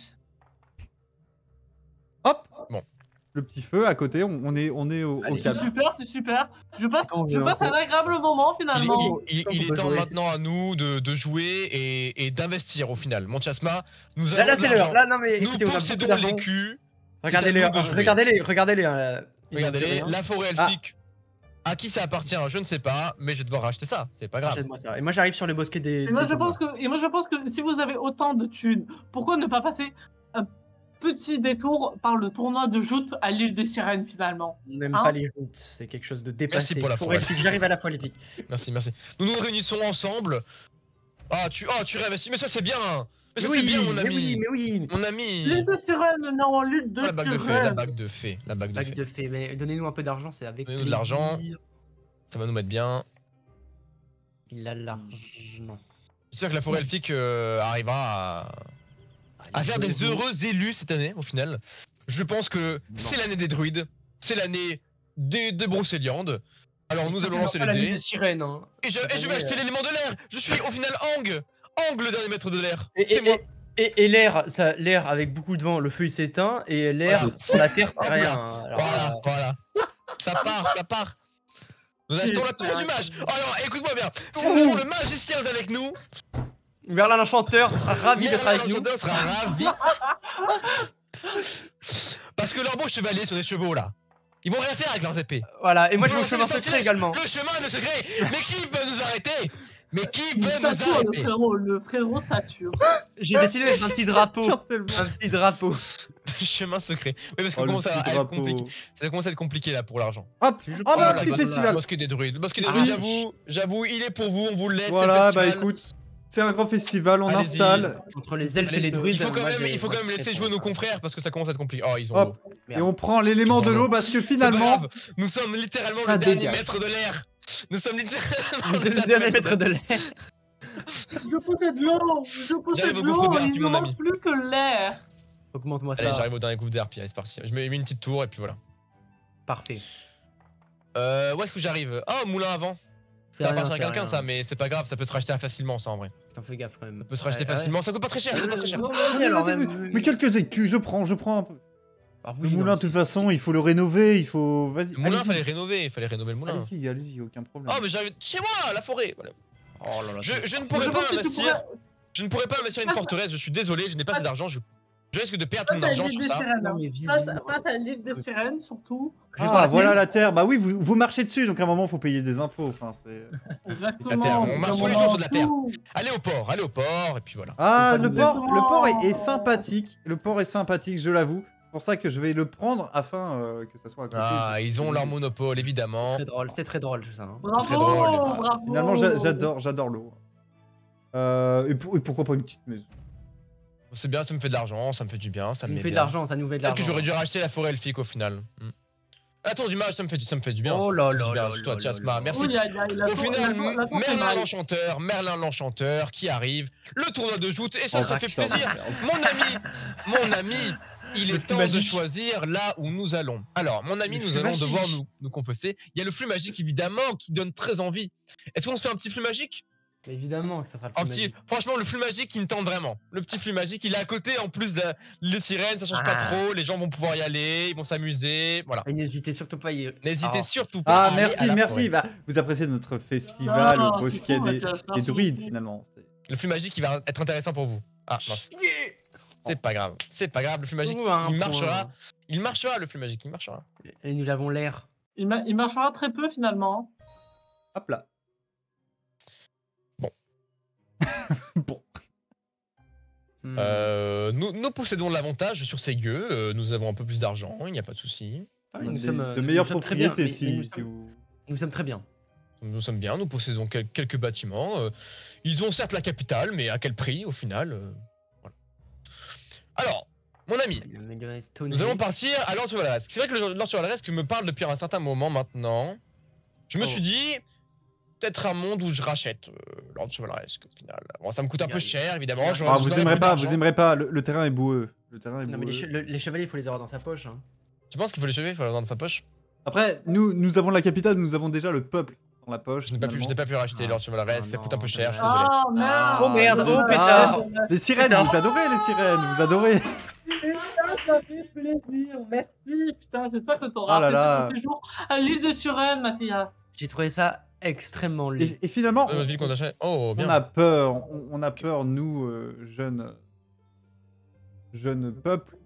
Hop Bon. Le petit feu à côté, on, on est, on est au, au Allez. C'est super, c'est super. Je passe, on je passe un agréable moment Il, finalement. il- est temps jouer. maintenant à nous de, de jouer et, et d'investir au final. Mon Chasma, nous Là, avons là de c'est l'argent. l'heure. Là, non, mais Nous écoutez, on a beaucoup possédons d'argent. l'écu. Regardez-les, C'est à nous de jouer. regardez-les, regardez-les. hein, là. Regardez-les, la forêt Ah. elfique. À qui ça appartient Je ne sais pas, mais je vais devoir racheter ça. C'est pas grave. Achète-moi ça. Et moi, j'arrive sur le bosquet des. Et moi, des je pense que, et moi, je pense que si vous avez autant de thunes, pourquoi ne pas passer un petit détour par le tournoi de joute à l'île des sirènes finalement On n'aime Hein pas les routes, c'est quelque chose de dépassé. pour la Pour forêt. être- J'arrive à la fois les pics. Merci, merci. Nous nous réunissons ensemble. Ah, tu, ah, tu réinvestis. Mais ça, c'est bien. Mais ça, oui, c'est bien, mon mais ami. oui, mais oui. Mon ami. L'île des sirènes, non, l'île de Ah, la bague de fée, la bague de fée, la bague de Bague fée. de fée, mais donnez-nous un peu d'argent, c'est avec Donnez-nous de l'argent. Ça va nous mettre bien. Il a l'argent. J'espère que la forêt elfique euh, arrivera à, à faire des heureux élus cette année, au final. Je pense que c'est l'année des druides, c'est l'année des, des brocéliandes. Alors nous allons lancer la les dés. des sirènes. Hein. Et je, cette et je vais acheter l'élément de l'air Je suis au final Ang Ang, le dernier maître de l'air. Et, C'est et- moi. et- et- et l'air, ça, l'air avec beaucoup de vent, le feu il s'éteint et l'air Voilà. la terre c'est rien. hein. Alors, Voilà, euh, voilà. Ça part, ça part. Nous achetons la tour du mage Alors, écoute-moi bien. Nous avons le magicien avec nous, Merlin l'enchanteur sera ravi d'être avec nous. l'Enchanteur sera ravi. Parce que leurs beaux chevaliers sur des chevaux là, ils vont rien faire avec leurs épées. Voilà, et moi je vais au chemin secret également. Le chemin de secret. Mais qui peut nous arrêter? Mais qui peut nous sature, le arrêter frérot, le frérot sature. J'ai décidé d'être un petit drapeau. Un petit drapeau. Chemin secret. Oui, parce que Oh, à, être compliqué. Ça commence à être compliqué là pour l'argent. Hop Je Oh prends bah, petit festival Bosquet des druides. Des Ah, druides, j'avoue, j'avoue, il est pour vous, on vous le laisse. Voilà, bah écoute, c'est un grand festival, on installe Entre les elfes et les druides. il faut quand même, il faut quand même laisser jouer nos confrères parce que ça commence à être compliqué. Oh, ils ont Hop. l'eau. et on prend l'élément de l'eau parce que finalement, nous sommes littéralement Ah, le dernier dégage. maître de l'air. Nous sommes littéralement Le dernier maître de l'air. Je possède l'eau, je possède l'eau, il ne manque plus que l'air. Augmente-moi Allez, ça. j'arrive au dernier gouffre d'air, puis allez, c'est parti. Je mets une petite tour et puis voilà. Parfait. Euh, où est-ce que j'arrive? Oh, moulin avant. Ça rien, appartient à quelqu'un ça, mais c'est pas grave, ça peut se racheter facilement ça en vrai. T'en fais gaffe quand même. Ça peut se racheter facilement, ça coûte pas très cher, ça coûte pas très cher. Mais quelques écus, je prends, je prends un peu. Ah Le moulin, de toute façon, il faut le rénover, il faut. Vas-y, Le moulin, fallait rénover, il fallait rénover le moulin. Allez-y, allez-y, aucun problème. Oh, mais j'arrive chez moi, la forêt. voilà. Oh là là. Je, ne pourrais pas investir. Je ne pourrais pas investir une forteresse, je suis désolé, je n'ai pas assez d'argent, je, je risque de perdre mon argent sur ça. vise. passe à l'île des sirènes surtout. Ah, voilà la terre. Bah oui, vous, vous marchez dessus, donc à un moment, faut payer des impôts. Enfin, c'est. Exactement. La terre, on marche tous les jours sur de la terre. Allez au port, allez au port, et puis voilà. Ah, le port, le port est, est sympathique. Le port est sympathique, je l'avoue. C'est pour ça que je vais le prendre afin euh, que ça soit à côté. Ah, ils ont leur monopole, évidemment. Très drôle, c'est très drôle tout ça. hein. Bravo, très drôle. bravo. Finalement, j'a- j'adore, j'adore l'eau. Euh, et, pour- et pourquoi pas une petite maison? C'est bien, ça me fait de l'argent, ça me fait du bien, ça Ça me fait de l'argent, ça nous fait de Peut-être que l'argent. j'aurais dû racheter la forêt elfique au final. Hmm. Tour du mage, ça me fait, du- ça me fait du bien. Oh là là là Tiasma. là. Merci. Oui, y a- y a- Au tour- final, Merlin l'enchanteur, Merlin l'enchanteur qui arrive, le tournoi de joute, et ça, ça fait plaisir. Mon ami, mon ami, il Le est flux temps de choisir là où nous allons. Alors, mon ami, Le nous flux allons magique. devoir nous, nous confesser. Il y a le flux magique, évidemment, qui donne très envie. Est-ce qu'on se fait un petit flux magique? Mais Évidemment que ça sera le un plus petit... magique. Franchement, le flux magique, il me tente vraiment. Le petit flux magique, il est à côté, en plus de la- les sirènes, ça change pas Ah. trop. Les gens vont pouvoir y aller, ils vont s'amuser. Voilà. Et N'hésitez surtout pas à y... N'hésitez Ah. surtout pas à Ah, aller à merci, merci. Bah, vous appréciez notre festival Ah, au bosquet des, druides, finalement. Le flux magique, il va être intéressant pour vous. Ah, mince. C'est pas grave. C'est pas grave. Le flux magique, il point. marchera. Il marchera, le flux magique, il marchera. Et nous avons l'air. Il, ma- il marchera très peu finalement. Hop là. Bon. Hmm. Euh, nous, nous possédons l'avantage sur ces gueux. euh, nous avons un peu plus d'argent, il n'y a pas de souci. Ah, nous sommes, euh, de nous- meilleures propriétés mais si, nous si sommes- vous. Nous sommes très bien. Nous sommes bien, nous possédons quel- quelques bâtiments. euh, ils ont certes la capitale, mais à quel prix au final euh. Alors, mon ami, nous allons partir à Lord Chevaleresque. C'est vrai que le Lord Chevaleresque me parle depuis un certain moment maintenant. Je me Oh. suis dit, peut-être un monde où je rachète euh, Lord Chevaleresque au final. Bon, ça me coûte un peu cher, évidemment. je- Ah, je vous donnerai aimerez pas, vous aimerez pas. Le, le terrain est boueux. Le terrain est Non, mais les, boueux. che- le- les chevaliers, il faut les avoir dans sa poche. Hein. Tu penses qu'il faut les chevaliers, il faut les avoir dans sa poche? Après, nous, nous avons la capitale, nous avons déjà le peuple dans la poche. Je n'ai pas, pu- je pas pu racheter Ah. Lord Chevaleresque, Ah ça coûte un peu non, cher, je suis désolé. Ah merde Oh merde, oh Ah. pétard Les sirènes, vous adorez les sirènes, vous adorez. Putain, ça fait plaisir, merci. Putain, j'espère que t'auras Ah là fait là. séjour à l'île de Turenne, Mathias. J'ai trouvé ça extrêmement laid. Et, et finalement, Euh, achète. Oh, on bien. a peur, on, on a peur, nous, euh, jeunes, jeunes peuples,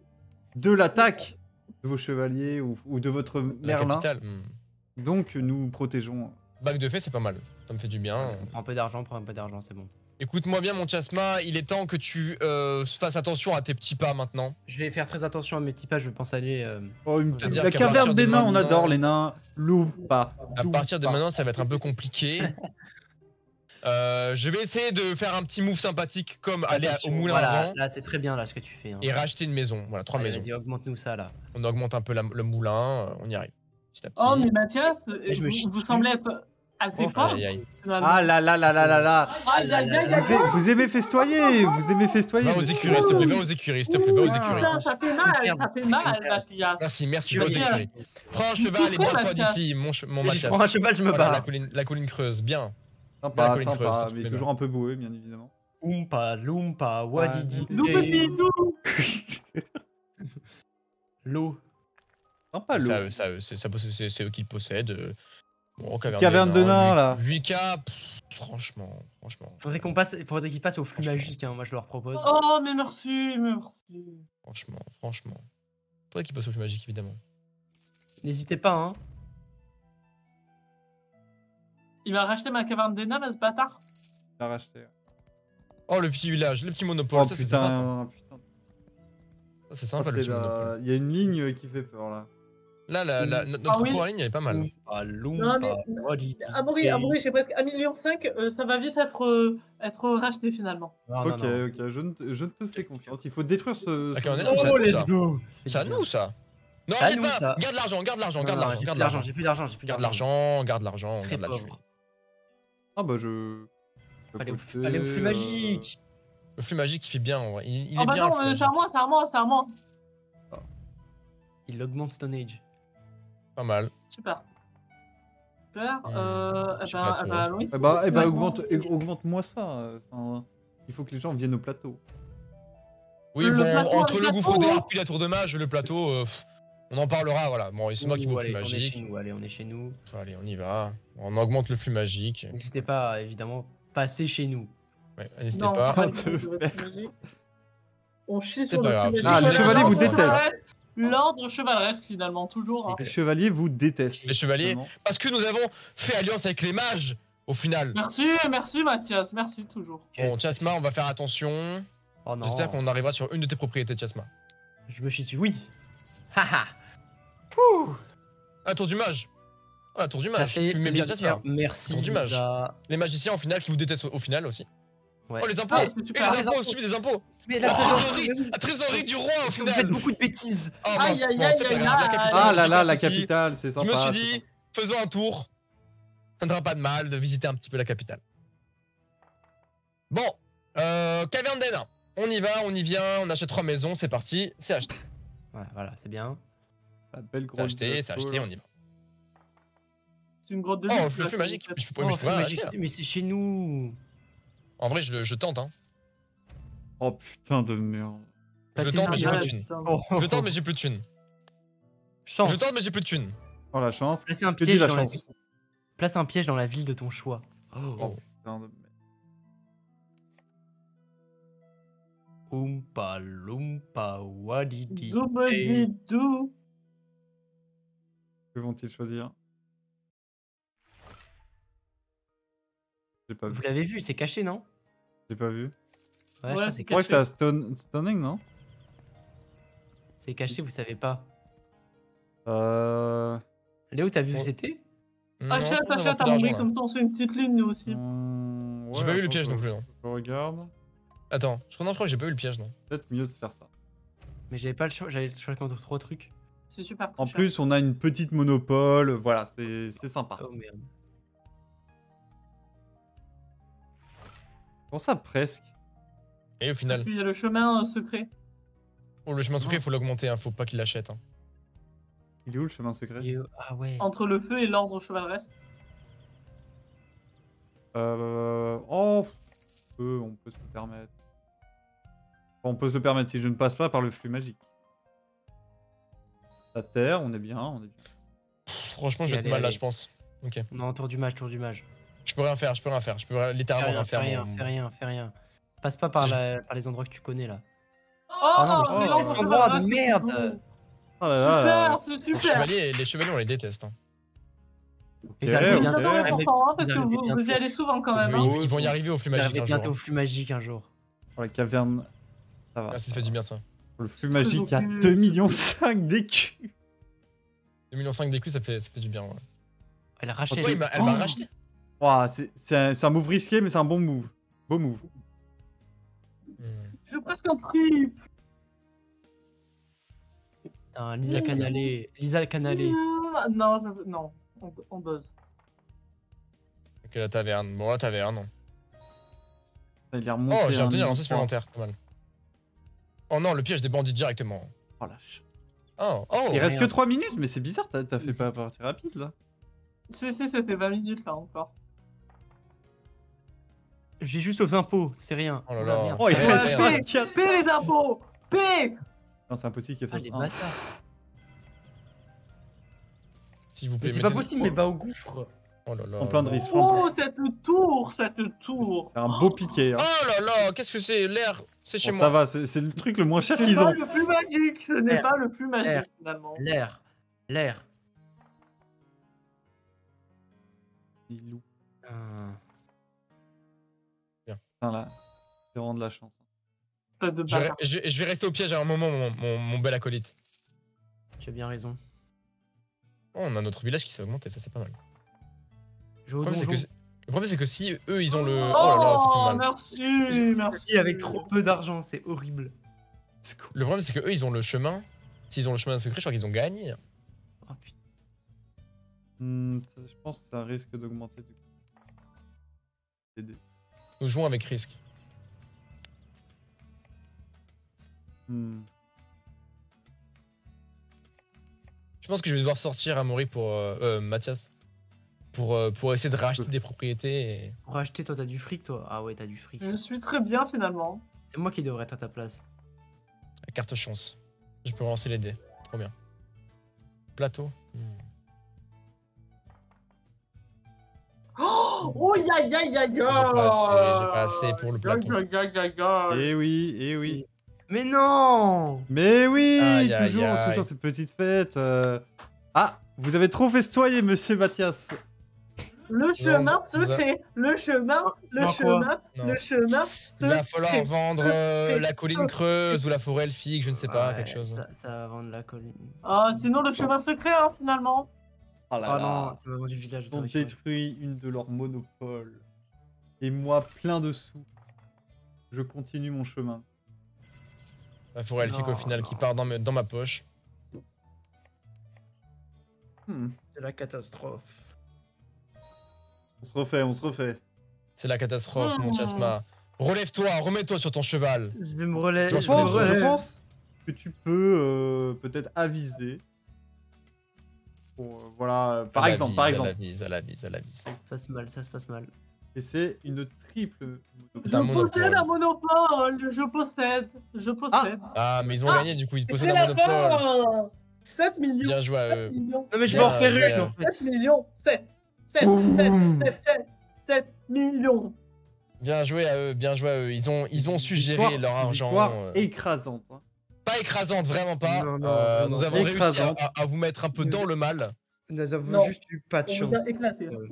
de l'attaque de vos chevaliers ou, ou de votre La Merlin. capitale. hmm. Donc, nous protégeons. Bague de fée, c'est pas mal. Ça me fait du bien. Prends un peu d'argent, prends un peu d'argent, c'est bon. Écoute-moi bien, mon Chasma, il est temps que tu euh, fasses attention à tes petits pas maintenant. Je vais faire très attention à mes petits pas, je pense aller. euh, Oh, une- la qu'à caverne des de nains, on adore les nains. Loup pas. À partir de pas. maintenant, ça va être un peu compliqué. Euh, je vais essayer de faire un petit move sympathique comme aller au moulin voilà, à vent Là, c'est très bien là ce que tu fais. hein. et racheter une maison. Voilà, trois Allez, maisons. Vas-y, augmente-nous ça là. On augmente un peu la- le moulin, on y arrive. Petit à petit. Oh, mais Mathias, je me vous, chie vous semblez être assez Oh, fort. Aïe, aïe. finalement. Ah là là là là là là. Aïe, aïe, aïe, aïe, Vous, aimez festoyer, vous aimez festoyer. Va aux écuries, s'il te plaît, va aux écuries, s'il te plaît, va aux Ouh, écuries. Putain, ça fait mal, ça fait mal, Mathias. Merci, merci, va aux écuries. Prends un cheval et barre-toi d'ici, mon, mon Je Mathias. prends un cheval, je me Voilà, la barre. colline, la colline creuse, bien. Sympa, La colline creuse, sympa, mais toujours un peu boueux, bien évidemment. Oompa, loompa, wadidi. Ah. L'eau. Sympa, l'eau. Ça, ça, c'est ça, c'est- c'est eux qui le possèdent. Bon, caverne, Caverne de nains, huit- là. 8K, pff, franchement, franchement, Faudrait qu'on passe, faudrait qu'ils passent au flux magique, hein, moi je leur propose. Oh, mais merci, merci. franchement, franchement. Faudrait qu'il passe au flux magique, évidemment. N'hésitez pas, hein. Il va racheter ma caverne des nains, ce bâtard? T'as racheté. Oh, le petit village, le petit monopole, Oh ça c'est sympa, ça. putain. Ça, c'est Ça, sympa, le petit la- monopole. Il y a une ligne qui fait peur là. Là, la, la- no- notre oui. première ligne, elle est pas mal. Oompa, Non, loompa. Amaury, Amaury, j'ai presque 1,5 million, euh, ça va vite être, euh, être racheté finalement. Non, ok, non. ok, je ne, te, je ne te fais confiance. Il faut détruire ce. Ok, ce- est- Oh, let's ça. go C'est à nous, ça. Non, C'est pas. ça. Garde l'argent, garde l'argent, garde l'argent, garde l'argent. j'ai plus d'argent, j'ai plus Garde d'argent. l'argent, garde l'argent, Très garde la. Ah bah je. Allez au, flux euh, magique. Le flux magique, il fait bien, en vrai. Il, oh est bah non, euh, c'est à moi, c'est à moi, c'est à moi. Il augmente Stone Age. Pas mal. Super. Super. Hmm, Euh, eh ben, eh ben, Eh bah, eh bah Ouais, augmente, augmente-moi ça. euh, enfin, il faut que les gens viennent au plateau. Oui, Le bon, plateau, entre le le gouffre des hein. harpies, la tour de mage, le plateau, euh, pff, on en parlera, voilà. Bon, et c'est moi qui vais au flux allez, on est magique. chez nous, allez, on est chez nous. Allez, on y va. On augmente le flux magique. N'hésitez pas, à, évidemment, passer chez nous. Ouais, n'hésitez pas. magique. On chie sur pas grave. Ah, les magique. chevaliers vous détestent. Chevaleresque- L'ordre chevaleresque, finalement, toujours. hein. Les chevaliers vous détestent. Les chevaliers, parce que nous avons fait alliance avec les mages, au final. Merci, merci Mathias, merci toujours. Bon, Chasma, on va faire attention. Oh non, J'espère qu'on arrivera sur une de tes propriétés, Chasma. je me chie dessus. Oui Haha Pouh Ah, tour du mage. La tour du mage. Tu mets bien. Chasma. Merci, Tour du mage. Lisa. Les magiciens, au final, qui vous détestent au final aussi. Ouais. Oh, les impôts Ah, Et les impôts, impôts. suivi des impôts Mais La la trésorerie La trésorerie du roi, au que vous faites final beaucoup de bêtises Oh, Aïe, aïe, aïe, Ah là là, la capitale, c'est Je sympa. me suis dit, faisons un tour. Ça ne fera pas de mal de visiter un petit peu la capitale. Bon, euh, caverne des nains. On y va, on y vient, on achète trois maisons, c'est parti, c'est acheté. Voilà, voilà, c'est bien. La belle C'est acheté, c'est acheté, on y va. C'est une grotte de Oh, vie, le flux magique. je Oh, je mais c'est chez nous. En vrai, je, le- je tente, hein. Oh putain de merde. Passez tente, mais j'ai plus de thunes. Oh, Je tente, mais j'ai plus de thunes. Chance. Je tente, mais j'ai plus de thunes. Oh la chance. Placez un piège la dans la Place un piège dans la ville de ton choix. Oh. Oh. Putain de merde. Oompa loompa wadidi. Doubledidou. Que vont-ils choisir? Pas Vous l'avez vu, c'est caché, non? J'ai pas vu. Ouais, je Ouais, crois que c'est Je crois que c'est caché. à Stone... Stoning, non? C'est caché, vous savez pas. Euh... Léo, t'as vu je pense Achète, achète Mori, là. comme ça on se fait une petite ligne nous aussi. hum, J'ai pas vu le piège je- non plus, non. Je regarde. Attends, je crois, non, je crois que j'ai pas vu le piège, non. Peut-être mieux de faire ça. Mais j'avais pas le choix, j'avais le choix entre trois trucs. C'est super. En plus, on a une petite monopole. Voilà, c'est c'est sympa. Oh merde. Comment ça, presque Et au Et final, puis il y a le chemin euh, secret. oh, le chemin secret, il faut l'augmenter, hein, faut pas qu'il l'achète. Hein. Il est où le chemin secret? Et, euh, ah ouais. Entre le feu et l'ordre chevaleresque. Euh... Oh On peut se le permettre. Enfin, on peut se le permettre si je ne passe pas par le flux magique. La terre, on est bien, on est bien. Pff, Franchement, je vais être Allez, mal là, je pense. Ok. On a un tour du mage, tour du mage. Je peux rien faire, je peux rien faire. Je peux littéralement rien, rien fais faire. rien, mon- fais rien, fais rien. Passe pas par, la- par les endroits que tu connais là. Oh, Ah non, mais oh, cet endroit de merde. Oh là là. Super, c'est Les super. chevaliers, les chevaliers, on les déteste. hein. Bientôt. vraiment Ah, mais important hein, parce vous que vous, y allez souvent quand même. Ils, hein. Ils vont y faut- arriver au flux magique un bientôt jour. au flux magique un jour. Pour la caverne. Ça va. Ah, ça fait du bien ça. Pour le flux magique, il y a Focus. 2 millions 5 d'écus. 2,5 millions d'écus, ça fait, ça fait du bien. Ouais. Elle il m'a- elle m'a Oh. racheté Ouah, c'est un, move risqué, mais c'est un bon move. Beau move. Je veux presque un trip. Putain, Lisa Canalé. Lisa Canalé. Mmh, Non, je... non, on, on buzz. Ok, la taverne. Bon, la taverne. Il remonté. Oh, j'ai obtenu un lancer supplémentaire. Pas mal. Oh non, le piège des bandits directement. Oh la ch- Oh, oh Il reste que rien. 3 minutes, mais c'est bizarre, t'as fait pas partie rapide là. Si, si, c'était 20 minutes là encore. J'ai juste aux impôts, c'est rien. Oh là là. merde. Oh, il reste ouais. 24. Paie les impôts Paie Non, c'est impossible qu'il Ah, fasse bâtards. S'il vous plaît. Mais c'est pas possible, mais va au gouffre. Oh là là. En plein de risques. en Oh, cette tour Cette tour C'est un beau piqué. Hein. Oh là là, qu'est-ce que c'est? L'air, c'est chez Bon, moi. ça va, c'est c'est le truc le moins cher Ce n'est qu'ils pas ont. le plus magique Ce n'est pas le plus magique finalement. L'air. L'air. Il loue. Ah. Putain là, c'est vraiment de la chance. De Je vais, bâtard. je vais- je vais rester au piège à un moment, mon, mon- mon bel acolyte. Tu as bien raison. Oh, on a notre village qui s'est augmenté, ça c'est pas mal. Je Le problème, c'est que, le problème, c'est que si eux ils ont le. Oh, Oh là là, ça fait mal. merci, merci. avec trop peu d'argent, c'est horrible. C'est cool. Le problème, c'est que eux ils ont le chemin. S'ils ont le chemin secret, je crois qu'ils ont gagné. Oh putain. Hmm, ça- je pense que ça risque d'augmenter du coup. Nous jouons avec risque. Hmm. Je pense que je vais devoir sortir à Mori pour. Euh, euh, Mathias. Pour, euh, pour essayer de racheter des propriétés. Et... Pour acheter, toi, t'as du fric, toi Ah ouais, t'as du fric. Je suis très bien finalement. C'est moi qui devrais être à ta place. La carte chance. Je peux lancer les dés. Trop bien. Plateau. Hmm. Oh, oh, ya, ya, ya, ya. J'ai pas assez- pour le plateau. Ya, ya, ya, ya. Eh oui, eh oui. Mais non Mais oui, Aïe, aïe, toujours, aïe. toujours cette petite fête. euh. Ah, vous avez trop festoyé, monsieur Mathias. Le chemin secret. Le chemin, le Non, chemin, Non. le chemin Il va secret. falloir vendre euh, la colline creuse ou la forêt elfique, je ne sais pas, Ouais, quelque chose. Ça, ça va vendre la colline. Ah, sinon le chemin secret, hein, finalement. Oh là Ah là. non, ça m'a vendu le village. Ils ont détruit une de leurs monopoles. Et moi, plein de sous. Je continue mon chemin. La forêt elfique au Non, final qui part dans, me- dans ma poche. Hmm. C'est la catastrophe. On se refait, on se refait. C'est la catastrophe, mon. Chasma. Relève-toi, remets-toi sur ton cheval. Je vais me relayer. Je pense que tu peux euh, peut-être aviser. Pour, euh, voilà, euh, par À la exemple, vise, par À exemple. la vise, à la vise, à la vise. Ça se passe mal, ça se passe mal. Et c'est une triple. Un je monopole. possède un monopole. Je possède. Je possède. Ah, mais ils ont Ah, gagné, du coup, ils possèdent un la monopole. fin 7 millions. Bien joué à 7 eux. millions. Non mais je vais Bien, en bien. une en fait. 7 millions. 7. 7. Boum. 7. 7. 7. 7 millions. Bien joué à eux, bien joué à eux. Ils ont, ils ont su gérer Victoire- leur argent. victoire euh, écrasante. hein. Pas écrasante, vraiment pas. Non, non, Euh, nous avons réussi à, vous mettre un peu dans le mal. Nous avons Non. juste eu pas de On chance. vous a éclaté. Ouais.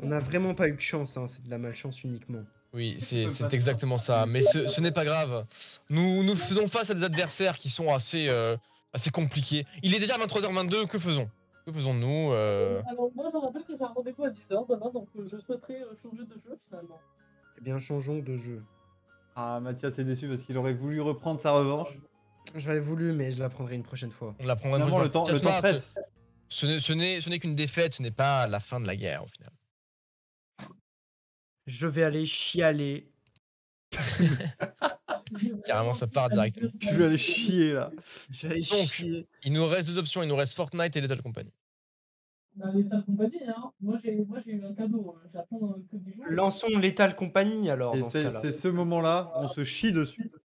On n'a vraiment pas eu de chance, hein, c'est de la malchance uniquement. Oui, c'est exactement ça. Mais ce, ce n'est pas grave. Nous, nous faisons face à des adversaires qui sont assez, euh, assez compliqués. Il est déjà 23h22, que faisons? Que faisons-nous euh, Alors, moi, je rappelle que j'ai un rendez-vous à 10h demain, donc je souhaiterais changer de jeu finalement. Eh bien, changeons de jeu. Ah, Mathias est déçu parce qu'il aurait voulu reprendre sa revanche. J'aurais voulu, mais je la prendrai une prochaine fois. On la prendra une Finalement, le prochaine temps, le fois. temps Tiens, presse. Ce, ce n'est- ce n'est ce n'est qu'une défaite, ce n'est pas la fin de la guerre au final. Je vais aller chialer. Carrément, ça part directement. Je vais aller chier là. Je vais aller Donc, chier. Il nous reste deux options, il nous reste Fortnite et Lethal Company. Bah, l'état compagnie, hein. Moi, j'ai moi, j'ai eu un cadeau. euh, J'attends euh, que 10 jours. Lançons l'étale compagnie alors. Et dans ce c'est cas-là. c'est ce moment-là, on se chie dessus.